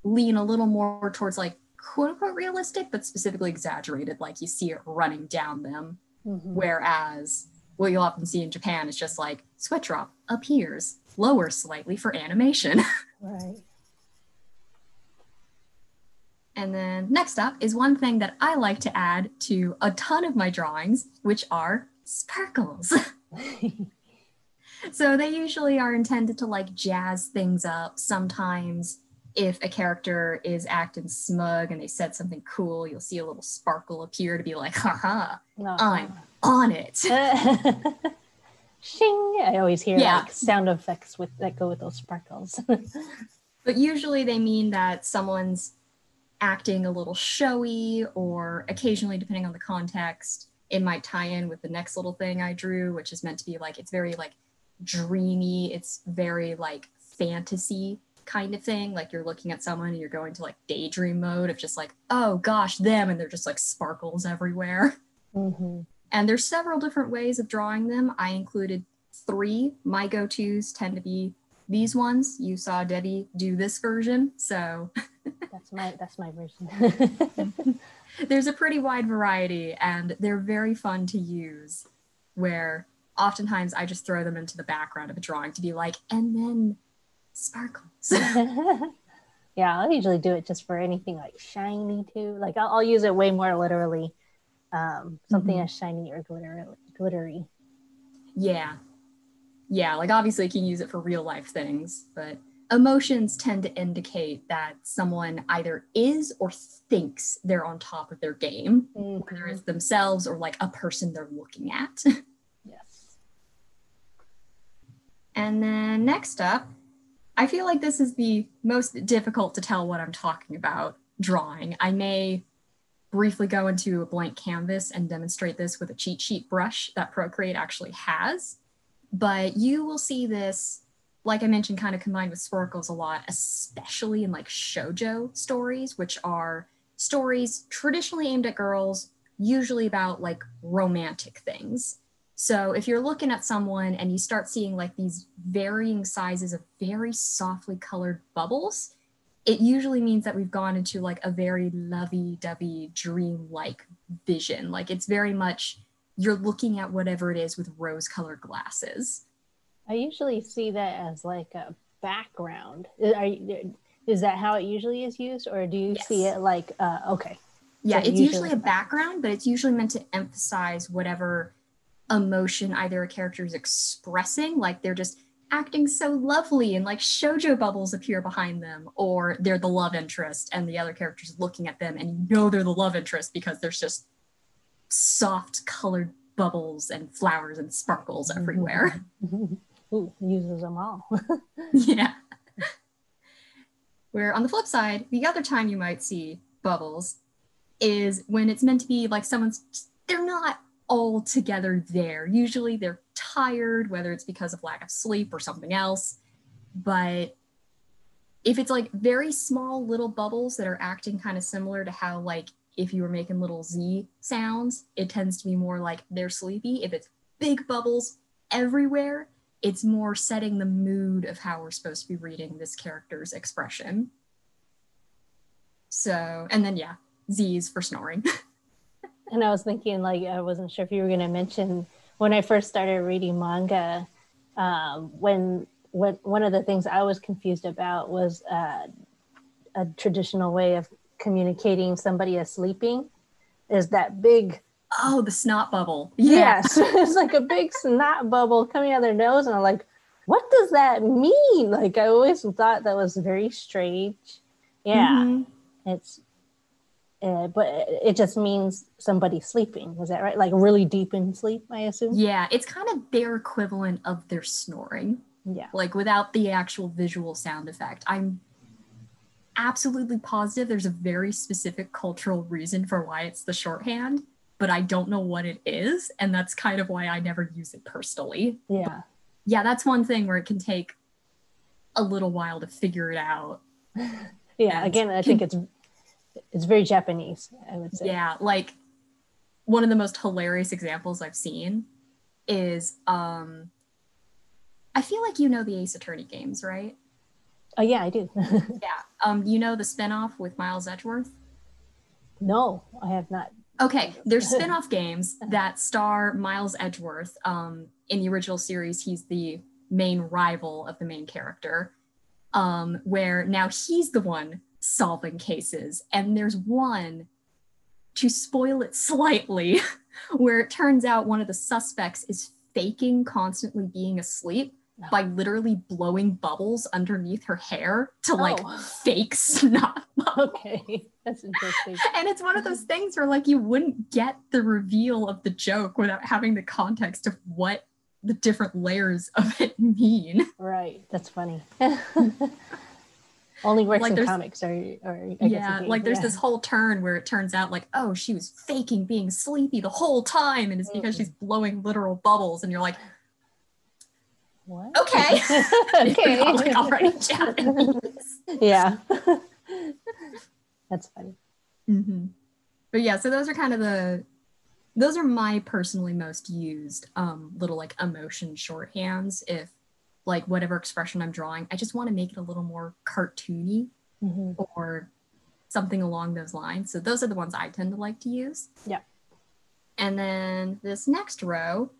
lean a little more towards like quote unquote realistic, but specifically exaggerated, like you see it running down them. hmm Whereas what you'll often see in Japan is just like sweat drop appears, lower slightly for animation. Right. And then next up is one thing that I like to add to a ton of my drawings, which are sparkles. so they usually are intended to like jazz things up. Sometimes if a character is acting smug and they said something cool, you'll see a little sparkle appear to be like, haha, No. I'm on it. Shing! I always hear Yeah. like sound effects with that go with those sparkles. But usually they mean that someone's acting a little showy, or occasionally, depending on the context, it might tie in with the next little thing I drew, which is meant to be like, it's very like dreamy, it's very like fantasy kind of thing. Like you're looking at someone and you're going to like daydream mode of just like, oh gosh, them, and they're just like sparkles everywhere. hmm And there's several different ways of drawing them. I included three. My go-tos tend to be these ones. You saw Debbie do this version. So That's my that's my version. there's a pretty wide variety and they're very fun to use where oftentimes I just throw them into the background of a drawing to be like, and then sparkles. yeah, I'll usually do it just for anything like shiny too. Like I'll, I'll use it way more literally. Um, something Mhm. as shiny or glitter, glittery. yeah. Yeah, like obviously you can use it for real life things, but emotions tend to indicate that someone either is or thinks they're on top of their game, whether Mhm. it's themselves or like a person they're looking at. Yes. And then next up, I feel like this is the most difficult to tell what I'm talking about drawing. I may briefly go into a blank canvas and demonstrate this with a cheat sheet brush that Procreate actually has. But you will see this, like I mentioned, kind of combined with sparkles a lot, especially in like shojo stories, which are stories traditionally aimed at girls, usually about like romantic things. So if you're looking at someone and you start seeing like these varying sizes of very softly colored bubbles, it usually means that we've gone into like a very lovey-dovey dream-like vision. Like it's very much you're looking at whatever it is with rose-colored glasses. I usually see that as like a background. You, is that how it usually is used, or do you see it like uh, okay? Yeah, So it's usually usually a background, but it's usually meant to emphasize whatever emotion either a character is expressing, like they're just acting so lovely and like shojo bubbles appear behind them, or they're the love interest and the other character's looking at them and you know they're the love interest because there's just soft colored bubbles and flowers and sparkles mm-hmm. everywhere. Ooh, uses them all. yeah. Where on the flip side, the other time you might see bubbles is when it's meant to be like someone's, they're not all together there. Usually they're tired, whether it's because of lack of sleep or something else. But if it's like very small little bubbles that are acting kind of similar to how, like, if you were making little Z sounds, it tends to be more like they're sleepy. If it's big bubbles everywhere, it's more setting the mood of how we're supposed to be reading this character's expression. So, and then yeah, Z's for snoring. and I was thinking, like, I wasn't sure if you were going to mention when I first started reading manga, um, when what one of the things I was confused about was uh, a traditional way of communicating somebody is sleeping is that big Oh, the snot bubble. Yeah. Yes. it's like a big snot bubble coming out of their nose. And I'm like, what does that mean? Like, I always thought that was very strange. Yeah. Mm-hmm. It's, uh, but it just means somebody sleeping. Was that right? Like really deep in sleep, I assume? Yeah. It's kind of their equivalent of their snoring. Yeah. Like without the actual visual sound effect. I'm absolutely positive there's a very specific cultural reason for why it's the shorthand but I don't know what it is. And that's kind of why I never use it personally. Yeah. But yeah, that's one thing where it can take a little while to figure it out. yeah, again, I think it's it's very Japanese, I would say. Yeah, like one of the most hilarious examples I've seen is um I feel like you know the Ace Attorney games, right? Oh yeah, I do. yeah. Um, you know the spinoff with Miles Edgeworth? No, I have not. Okay, there's spin-off games that star Miles Edgeworth. Um, in the original series, he's the main rival of the main character. Um, where now he's the one solving cases, and there's one to spoil it slightly, where it turns out one of the suspects is faking constantly being asleep by literally blowing bubbles underneath her hair to like oh. fake snot. Okay, that's interesting. and it's one of those things where like you wouldn't get the reveal of the joke without having the context of what the different layers of it mean. Right, that's funny. Only works like in comics or, or yeah, like there's yeah. this whole turn where it turns out like, oh, she was faking being sleepy the whole time, and it's because mm-hmm. she's blowing literal bubbles, and you're like, what? Okay. okay. already Japanese. yeah. That's funny. Mm-hmm. But yeah, so those are kind of the those are my personally most used um, little like emotion shorthands. If like whatever expression I'm drawing, I just want to make it a little more cartoony mm-hmm. or something along those lines. So those are the ones I tend to like to use. Yeah. And then this next row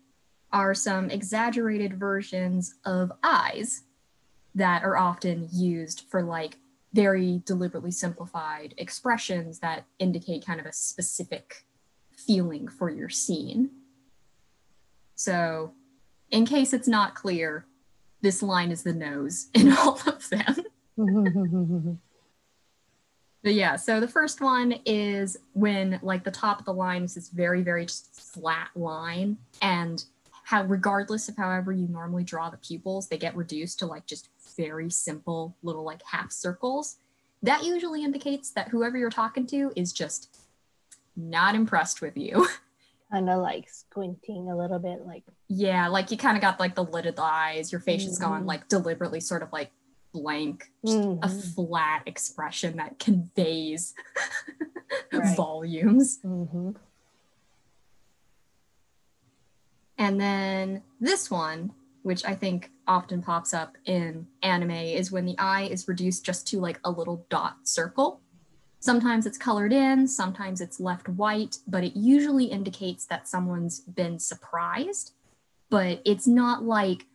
are some exaggerated versions of eyes that are often used for like very deliberately simplified expressions that indicate kind of a specific feeling for your scene. So, in case it's not clear, this line is the nose in all of them. but yeah, so the first one is when like the top of the line is this very, very flat line and how regardless of however you normally draw the pupils, they get reduced to like just very simple little like half circles. That usually indicates that whoever you're talking to is just not impressed with you. Kind of like squinting a little bit, like yeah, like you kind of got like the lidded eyes. Your face mm-hmm. is gone like deliberately, sort of like blank, mm-hmm. a flat expression that conveys volumes. Mm-hmm. And then this one, which I think often pops up in anime, is when the eye is reduced just to like a little dot circle. Sometimes it's colored in, sometimes it's left white, but it usually indicates that someone's been surprised. But it's not like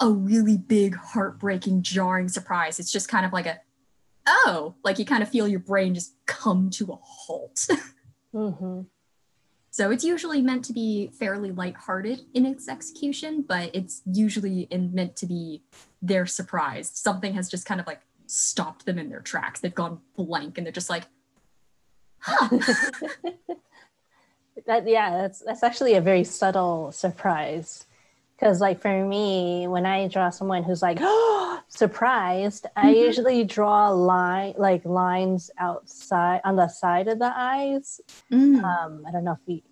a really big, heartbreaking, jarring surprise. It's just kind of like a, oh, like you kind of feel your brain just come to a halt. mm-hmm. So it's usually meant to be fairly lighthearted in its execution, but it's usually in, meant to be their surprise. Something has just kind of like stopped them in their tracks. They've gone blank and they're just like, huh. that yeah, that's that's actually a very subtle surprise. Because like for me, when I draw someone who's like surprised, I Mhm. usually draw line like lines outside on the side of the eyes. Mm, Um, I don't know if we,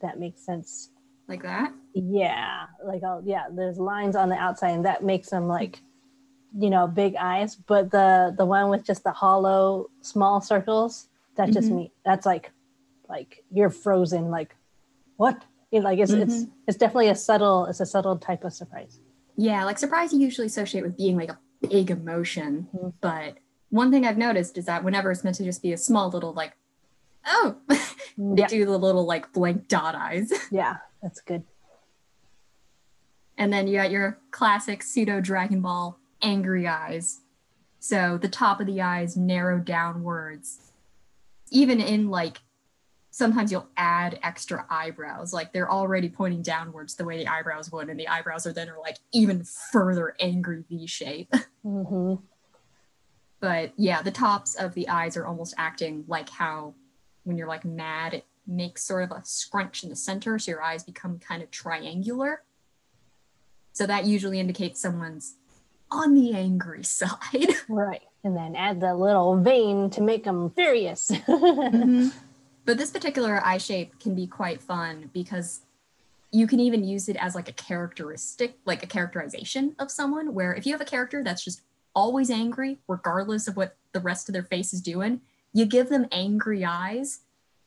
that makes sense. like that. Yeah, like I'll, yeah, there's lines on the outside, and that makes them like, you know, big eyes. But the the one with just the hollow small circles, that's just Mhm. me. That's like, like you're frozen. Like, what? You know, like it's it's it's definitely a subtle. It's a subtle type of surprise. Yeah, like surprise you usually associate with being like a big emotion. Mhm. But one thing I've noticed is that whenever it's meant to just be a small little like, oh, they Yeah, do the little like blank dot eyes. yeah, that's good. And then you got your classic pseudo Dragon Ball angry eyes. So the top of the eyes narrow downwards. Even in like, sometimes you'll add extra eyebrows. Like they're already pointing downwards the way the eyebrows would, and the eyebrows are then are like even further angry V shape. hmm but yeah, the tops of the eyes are almost acting like how when you're like mad, it makes sort of a scrunch in the center, so your eyes become kind of triangular. So that usually indicates someone's on the angry side. Right, and then add the little vein to make them furious. Mm-hmm. But this particular eye shape can be quite fun because you can even use it as like a characteristic, like a characterization of someone, where if you have a character that's just always angry, regardless of what the rest of their face is doing, you give them angry eyes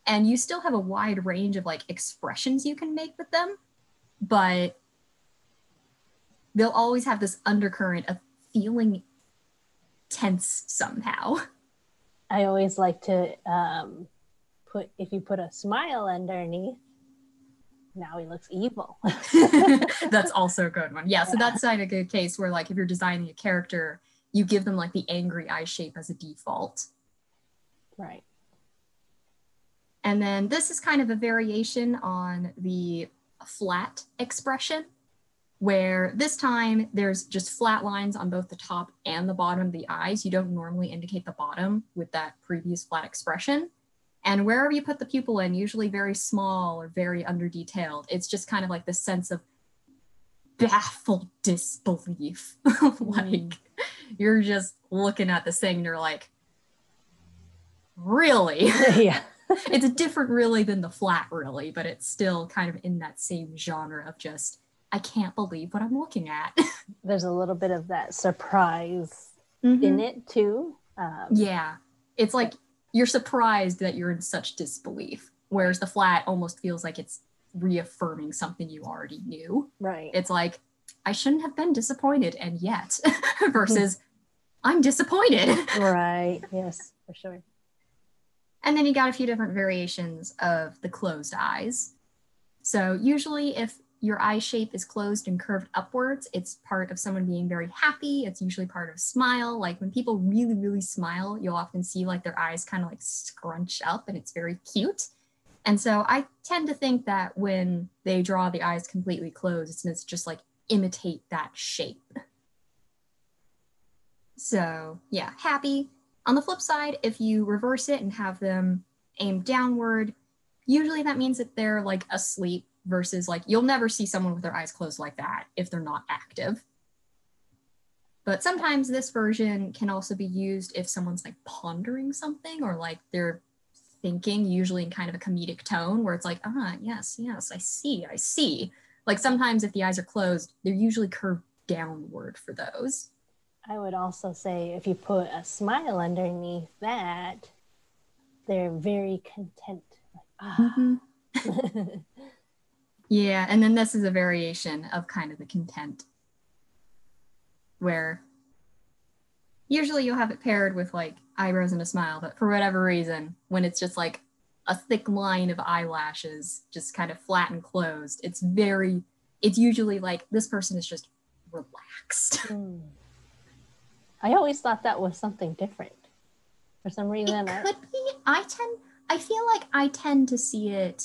and you still have a wide range of like expressions you can make with them, but they'll always have this undercurrent of feeling tense somehow. I always like to um, put if you put a smile underneath. Now he looks evil. that's also a good one. Yeah, so Yeah. that's like a good case where like if you're designing a character, you give them like the angry eye shape as a default. right. And then this is kind of a variation on the flat expression, where this time there's just flat lines on both the top and the bottom of the eyes. You don't normally indicate the bottom with that previous flat expression. And wherever you put the pupil in, usually very small or very under detailed, it's just kind of like this sense of baffled disbelief. Mm-hmm. like you're just looking at this thing and you're like, really? yeah. it's a different really than the flat really, but it's still kind of in that same genre of just I can't believe what I'm looking at. There's a little bit of that surprise Mm-hmm. in it too. Um, Yeah. It's like you're surprised that you're in such disbelief, whereas the flat almost feels like it's reaffirming something you already knew. Right. It's like I shouldn't have been disappointed and yet versus I'm disappointed. right. Yes, for sure. And then you got a few different variations of the closed eyes. So usually if your eye shape is closed and curved upwards, it's part of someone being very happy. It's usually part of smile. Like when people really, really smile, you'll often see like their eyes kind of like scrunch up and it's very cute. And so I tend to think that when they draw the eyes completely closed, it's just like imitate that shape. So yeah, happy. On the flip side, if you reverse it and have them aim downward, usually that means that they're like asleep versus like you'll never see someone with their eyes closed like that if they're not active. But sometimes this version can also be used if someone's like pondering something or like they're thinking, usually in kind of a comedic tone where it's like, ah, yes, yes, I see, I see. Like sometimes if the eyes are closed, they're usually curved downward for those. I would also say if you put a smile underneath that, they're very content. Like, ah. Yeah, and then this is a variation of kind of the content where usually you'll have it paired with like eyebrows and a smile, but for whatever reason, when it's just like a thick line of eyelashes, just kind of flat and closed, it's very, it's usually like this person is just relaxed. Hmm. I always thought that was something different. For some reason, It I, could be. I tend. I feel like I tend to see it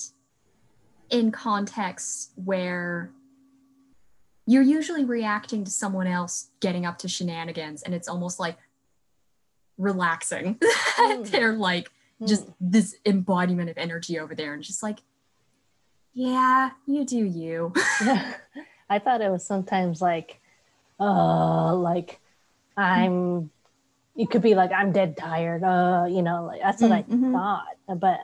in contexts where you're usually reacting to someone else getting up to shenanigans, and it's almost like relaxing. Mm. They're like just this embodiment of energy over there, and just like Yeah, you do you. I thought it was sometimes like, uh, like I'm. It could be like I'm dead tired. Uh, you know, like that's what Mm, I thought. But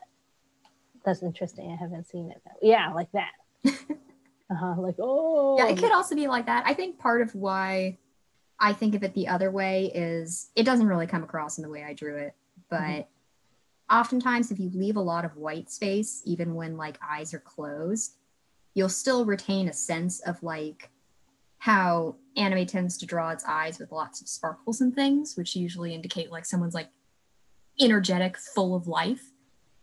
that's interesting. I haven't seen it. That Yeah, like that. uh-huh, like oh. Yeah, it could also be like that. I think part of why I think of it the other way is it doesn't really come across in the way I drew it, but Mhm. oftentimes if you leave a lot of white space, even when like eyes are closed, you'll still retain a sense of like how anime tends to draw its eyes with lots of sparkles and things, which usually indicate like someone's like energetic, full of life.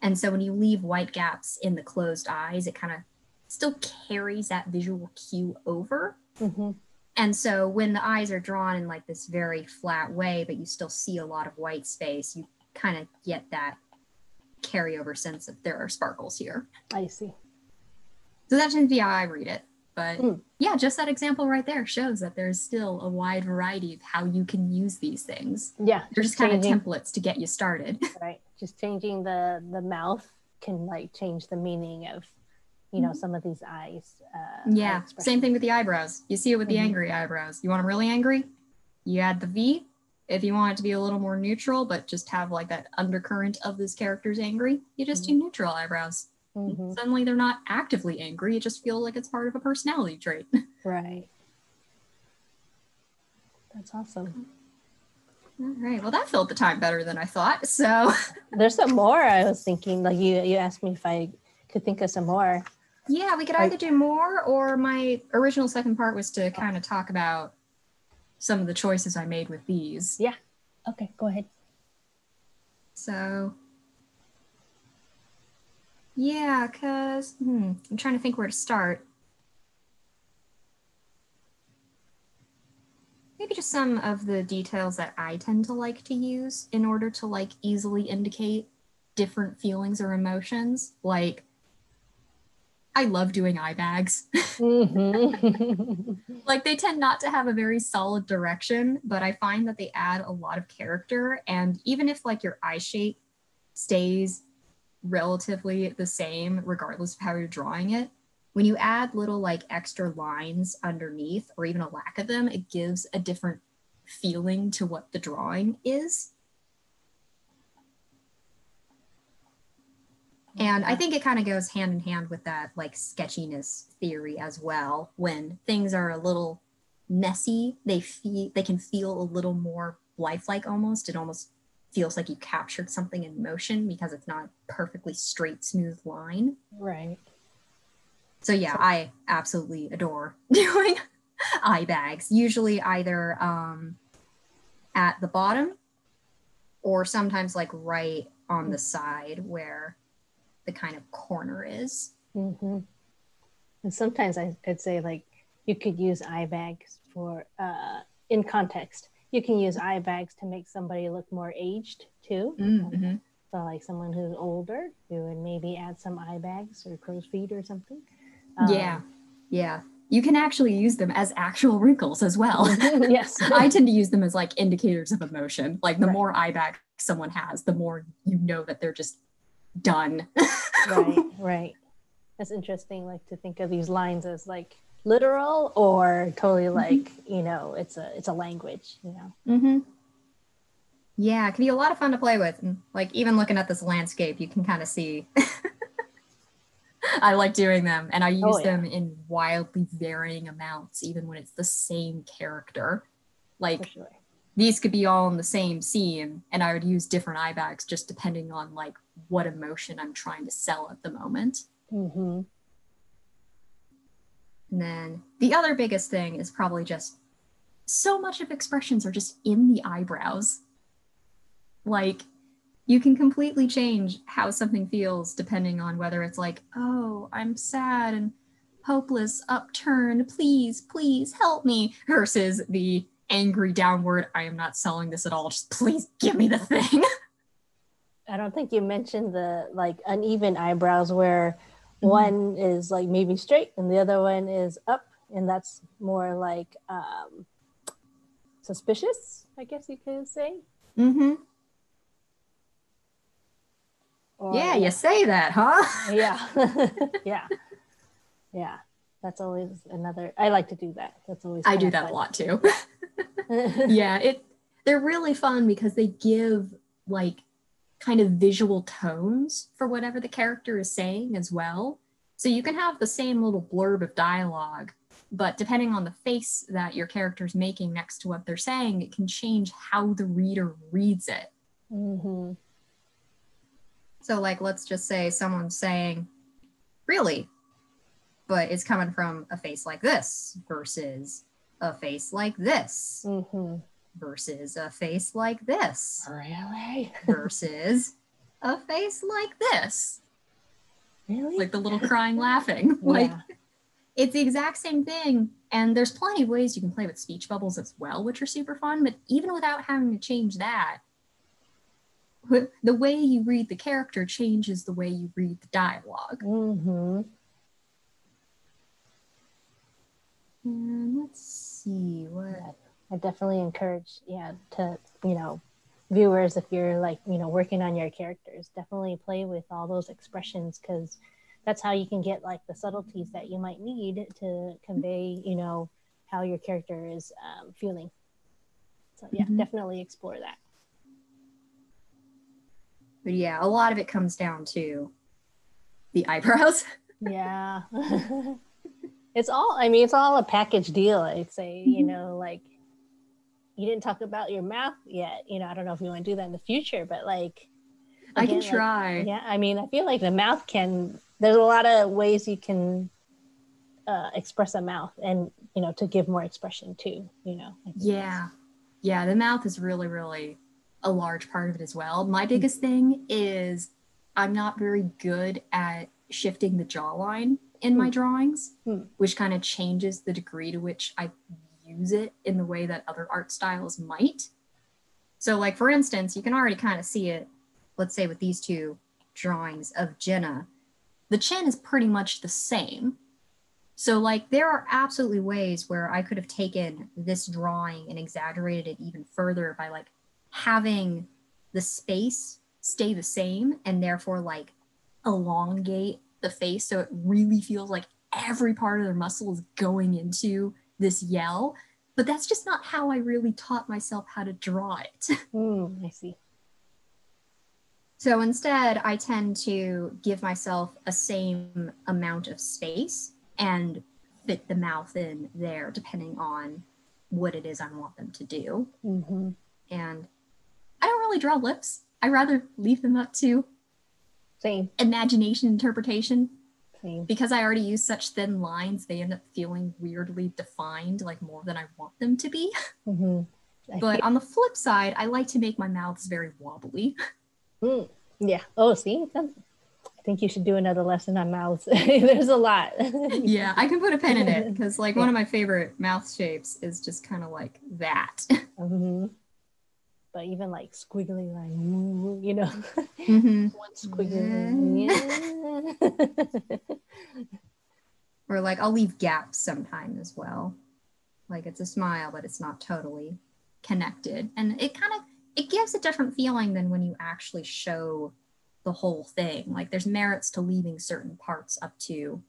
And so when you leave white gaps in the closed eyes, it kind of still carries that visual cue over. Mhm. And so when the eyes are drawn in like this very flat way, but you still see a lot of white space, you kind of get that carryover sense of there are sparkles here. I see. So that tends to be how I read it. But Hmm. yeah, just that example right there shows that there's still a wide variety of how you can use these things. Yeah, They're just kind of templates to get you started. right just changing the the mouth can like change the meaning of you know some of these eyes uh Mm-hmm. yeah, expressions. same thing with the eyebrows. You see it with the Mhm. angry eyebrows. You want them really angry? You add the V. If you want it to be a little more neutral, but just have like that undercurrent of this character's angry, you just do neutral eyebrows. Mhm, Suddenly they're not actively angry. It just feels like it's part of a personality trait. right that's awesome All right. Well, that filled the time better than I thought. So there's some more i was thinking like you you asked me if i could think of some more yeah, we could I- either do more or my original second part was to kind of talk about some of the choices I made with these. Yeah. Okay go ahead So yeah, because hmm, I'm trying to think where to start. Maybe just some of the details that I tend to like to use in order to like easily indicate different feelings or emotions. Like, I love doing eye bags. Mhm. like they tend not to have a very solid direction but i find that they add a lot of character and even if like your eye shape stays relatively the same regardless of how you're drawing it when you add little like extra lines underneath or even a lack of them it gives a different feeling to what the drawing is And I think it kind of goes hand in hand with that like sketchiness theory as well. When things are a little messy, they feel they can feel a little more lifelike almost. It almost feels like you captured something in motion because it's not a perfectly straight, smooth line. right So yeah, I absolutely adore doing eye bags. Usually either um, at the bottom or sometimes like right on the side where the kind of corner is. hmm And sometimes I, I'd say like you could use eye bags for uh, in context. You can use eye bags to make somebody look more aged too. Mm-hmm. So like someone who's older, you would maybe add some eye bags or crow's feet or something. Um, yeah, yeah. You can actually use them as actual wrinkles as well. yes. I tend to use them as like indicators of emotion. Like the Right. more eye bags someone has, the more you know that they're just done. right, right. That's interesting. Like to think of these lines as like literal or totally like you know it's a it's a language. You know. Mm-hmm. Yeah, it can be a lot of fun to play with. And like even looking at this landscape, you can kind of see. I like doing them, and I use Oh, yeah. them in wildly varying amounts, even when it's the same character. Like sure. these could be all in the same scene, and I would use different eye bags just depending on like what emotion I'm trying to sell at the moment. hmm And then the other biggest thing is probably just so much of expressions are just in the eyebrows. Like you can completely change how something feels depending on whether it's like, oh, I'm sad and hopeless, upturned, please, please help me, versus the angry downward, I am not selling this at all, just please give me the thing. I don't think you mentioned the like uneven eyebrows where. One is like maybe straight and the other one is up, and that's more like um, suspicious, I guess you could say. Mm-hmm. Or, Yeah, you say that, huh? yeah, yeah. Yeah. That's always another I like to do that. That's always I do that a lot too. yeah, it they're really fun because they give like kind of visual tones for whatever the character is saying as well. So you can have the same little blurb of dialogue, but depending on the face that your character is making next to what they're saying, it can change how the reader reads it. hmm So, like, let's just say someone's saying, really, but it's coming from a face like this versus a face like this hmm versus a face like this Really? versus a face like this. Really? Like the little crying laughing. Like, it's the exact same thing. And there's plenty of ways you can play with speech bubbles as well, which are super fun. But even without having to change that, the way you read the character changes the way you read the dialogue. hmm And let's see what. I definitely encourage, yeah, to you know, viewers if you're like you know working on your characters, definitely play with all those expressions because that's how you can get like the subtleties that you might need to convey, you know, how your character is um, feeling. So yeah, Mhm. definitely explore that. But yeah, a lot of it comes down to the eyebrows. Yeah. it's all I mean, it's all a package deal, I'd say, you Mhm. know, like you didn't talk about your mouth yet. You know, I don't know if you want to do that in the future, but like I can again, like, try. yeah, I mean, I feel like the mouth can there's a lot of ways you can uh express a mouth and you know to give more expression too, you know. Yeah. Yeah, the mouth is really, really a large part of it as well. My biggest thing is I'm not very good at shifting the jawline in my Hmm. drawings, Hmm. which kind of changes the degree to which I use it in the way that other art styles might. So, like for instance, you can already kind of see it, let's say with these two drawings of Jenna. The chin is pretty much the same. So, like, there are absolutely ways where I could have taken this drawing and exaggerated it even further by like having the space stay the same and therefore like elongate the face so it really feels like every part of their muscle is going into this yell. But that's just not how I really taught myself how to draw it. Mm, I see. So instead, I tend to give myself a same amount of space and fit the mouth in there depending on what it is I want them to do. hmm And I don't really draw lips. I rather leave them up to Same, imagination interpretation because I already use such thin lines, they end up feeling weirdly defined, like more than I want them to be. hmm But on the flip side, I like to make my mouths very wobbly. Mm, yeah. Oh, see, I think you should do another lesson on mouths. There's a lot. yeah, I can put a pen in it because like one of my favorite mouth shapes is just kind of like that. hmm But even like squiggly line, mm, you know, hmm one squiggly. Yeah. Or like I'll leave gaps sometime as well. Like it's a smile, but it's not totally connected. And it kind of it gives a different feeling than when you actually show the whole thing. Like there's merits to leaving certain parts up to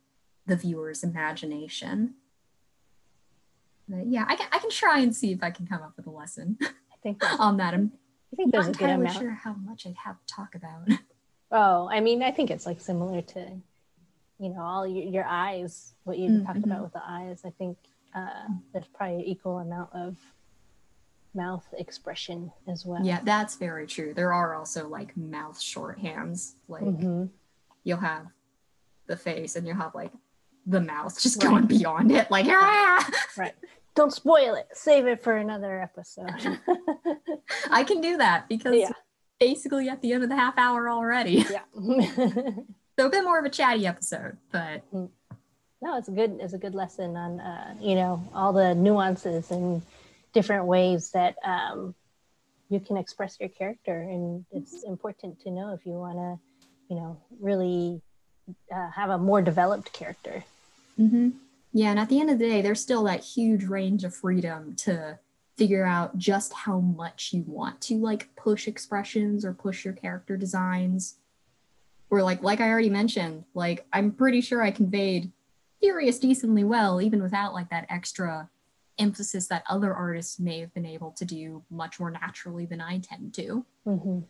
the viewer's imagination. But yeah, I can, I can try and see if I can come up with a lesson I think there's, on that. I'm I think not a good amount. sure how much I'd have to talk about. Oh, I mean, I think it's like similar to, you know, all your, your eyes, what you Mm, talked about with the eyes. I think uh, there's probably an equal amount of mouth expression as well. Yeah, that's very true. There are also like mouth shorthands. Like Mhm. you'll have the face and you'll have like the mouth just Right. going beyond it, like ah! Right. Don't spoil it. Save it for another episode. I can do that because Yeah. basically at the end of the half hour already. yeah. So a bit more of a chatty episode, but no, it's a good it's a good lesson on uh, you know all the nuances and different ways that um, you can express your character, and it's important to know if you want to, you know, really uh, have a more developed character. Mhm. Yeah, and at the end of the day, there's still that huge range of freedom to figure out just how much you want to like push expressions or push your character designs. Or like like I already mentioned, like I'm pretty sure I conveyed furious decently well, even without like that extra emphasis that other artists may have been able to do much more naturally than I tend to. Mhm.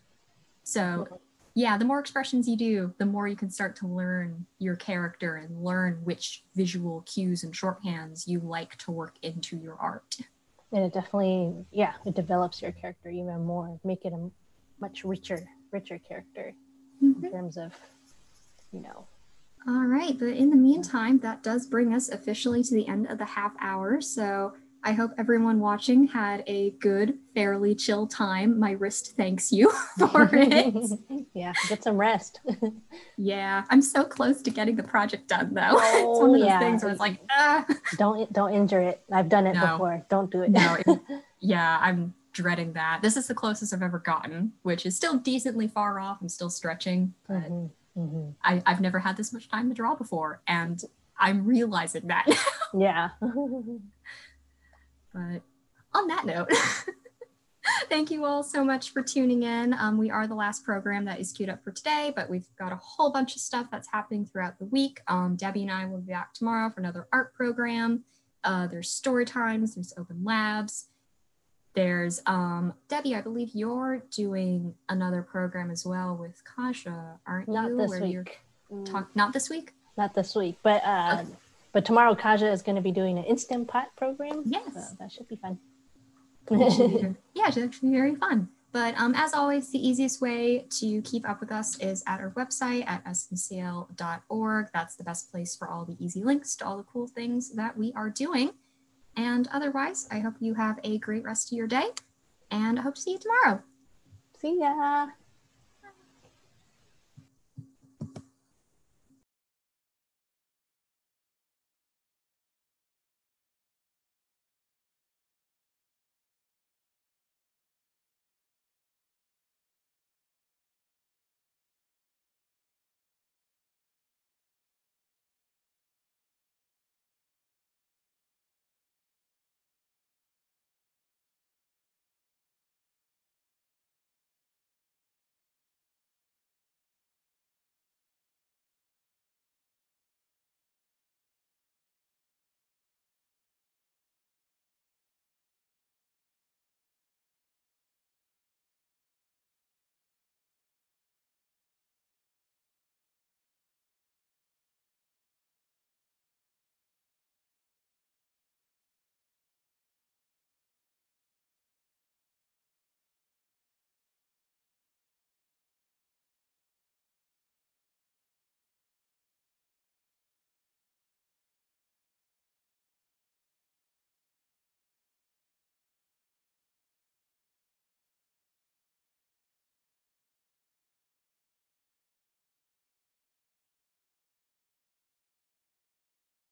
So, yeah, the more expressions you do, the more you can start to learn your character and learn which visual cues and shorthands you like to work into your art. And it definitely, yeah, it develops your character even more, make it a much richer, richer character in mm-hmm. terms of, you know, All right, but in the meantime, that does bring us officially to the end of the half hour. So I hope everyone watching had a good, fairly chill time. My wrist thanks you for it. yeah, get some rest. yeah, I'm so close to getting the project done though. it's one of those yeah. things where it's like, ah. don't don't injure it. I've done it No. before. Don't do it. No, yeah, I'm dreading that. This is the closest I've ever gotten, which is still decently far off. I'm still stretching, but Mhm, mhm. I, I've never had this much time to draw before, and I'm realizing that. Yeah. But on that note, thank you all so much for tuning in. Um, we are the last program that is queued up for today, but we've got a whole bunch of stuff that's happening throughout the week. Um, Debbie and I will be back tomorrow for another art program. Uh, there's story times, there's open labs. There's um, Debbie, I believe you're doing another program as well with Kasha, aren't Not you? this Where you're week. talk not this week? Not this week, but uh, but tomorrow Kaja is going to be doing an instant pot program. Yes. so that should be fun. yeah, it should be very fun. But um, as always, the easiest way to keep up with us is at our website at smcl.org. That's the best place for all the easy links to all the cool things that we are doing. And otherwise, I hope you have a great rest of your day and I hope to see you tomorrow. See ya.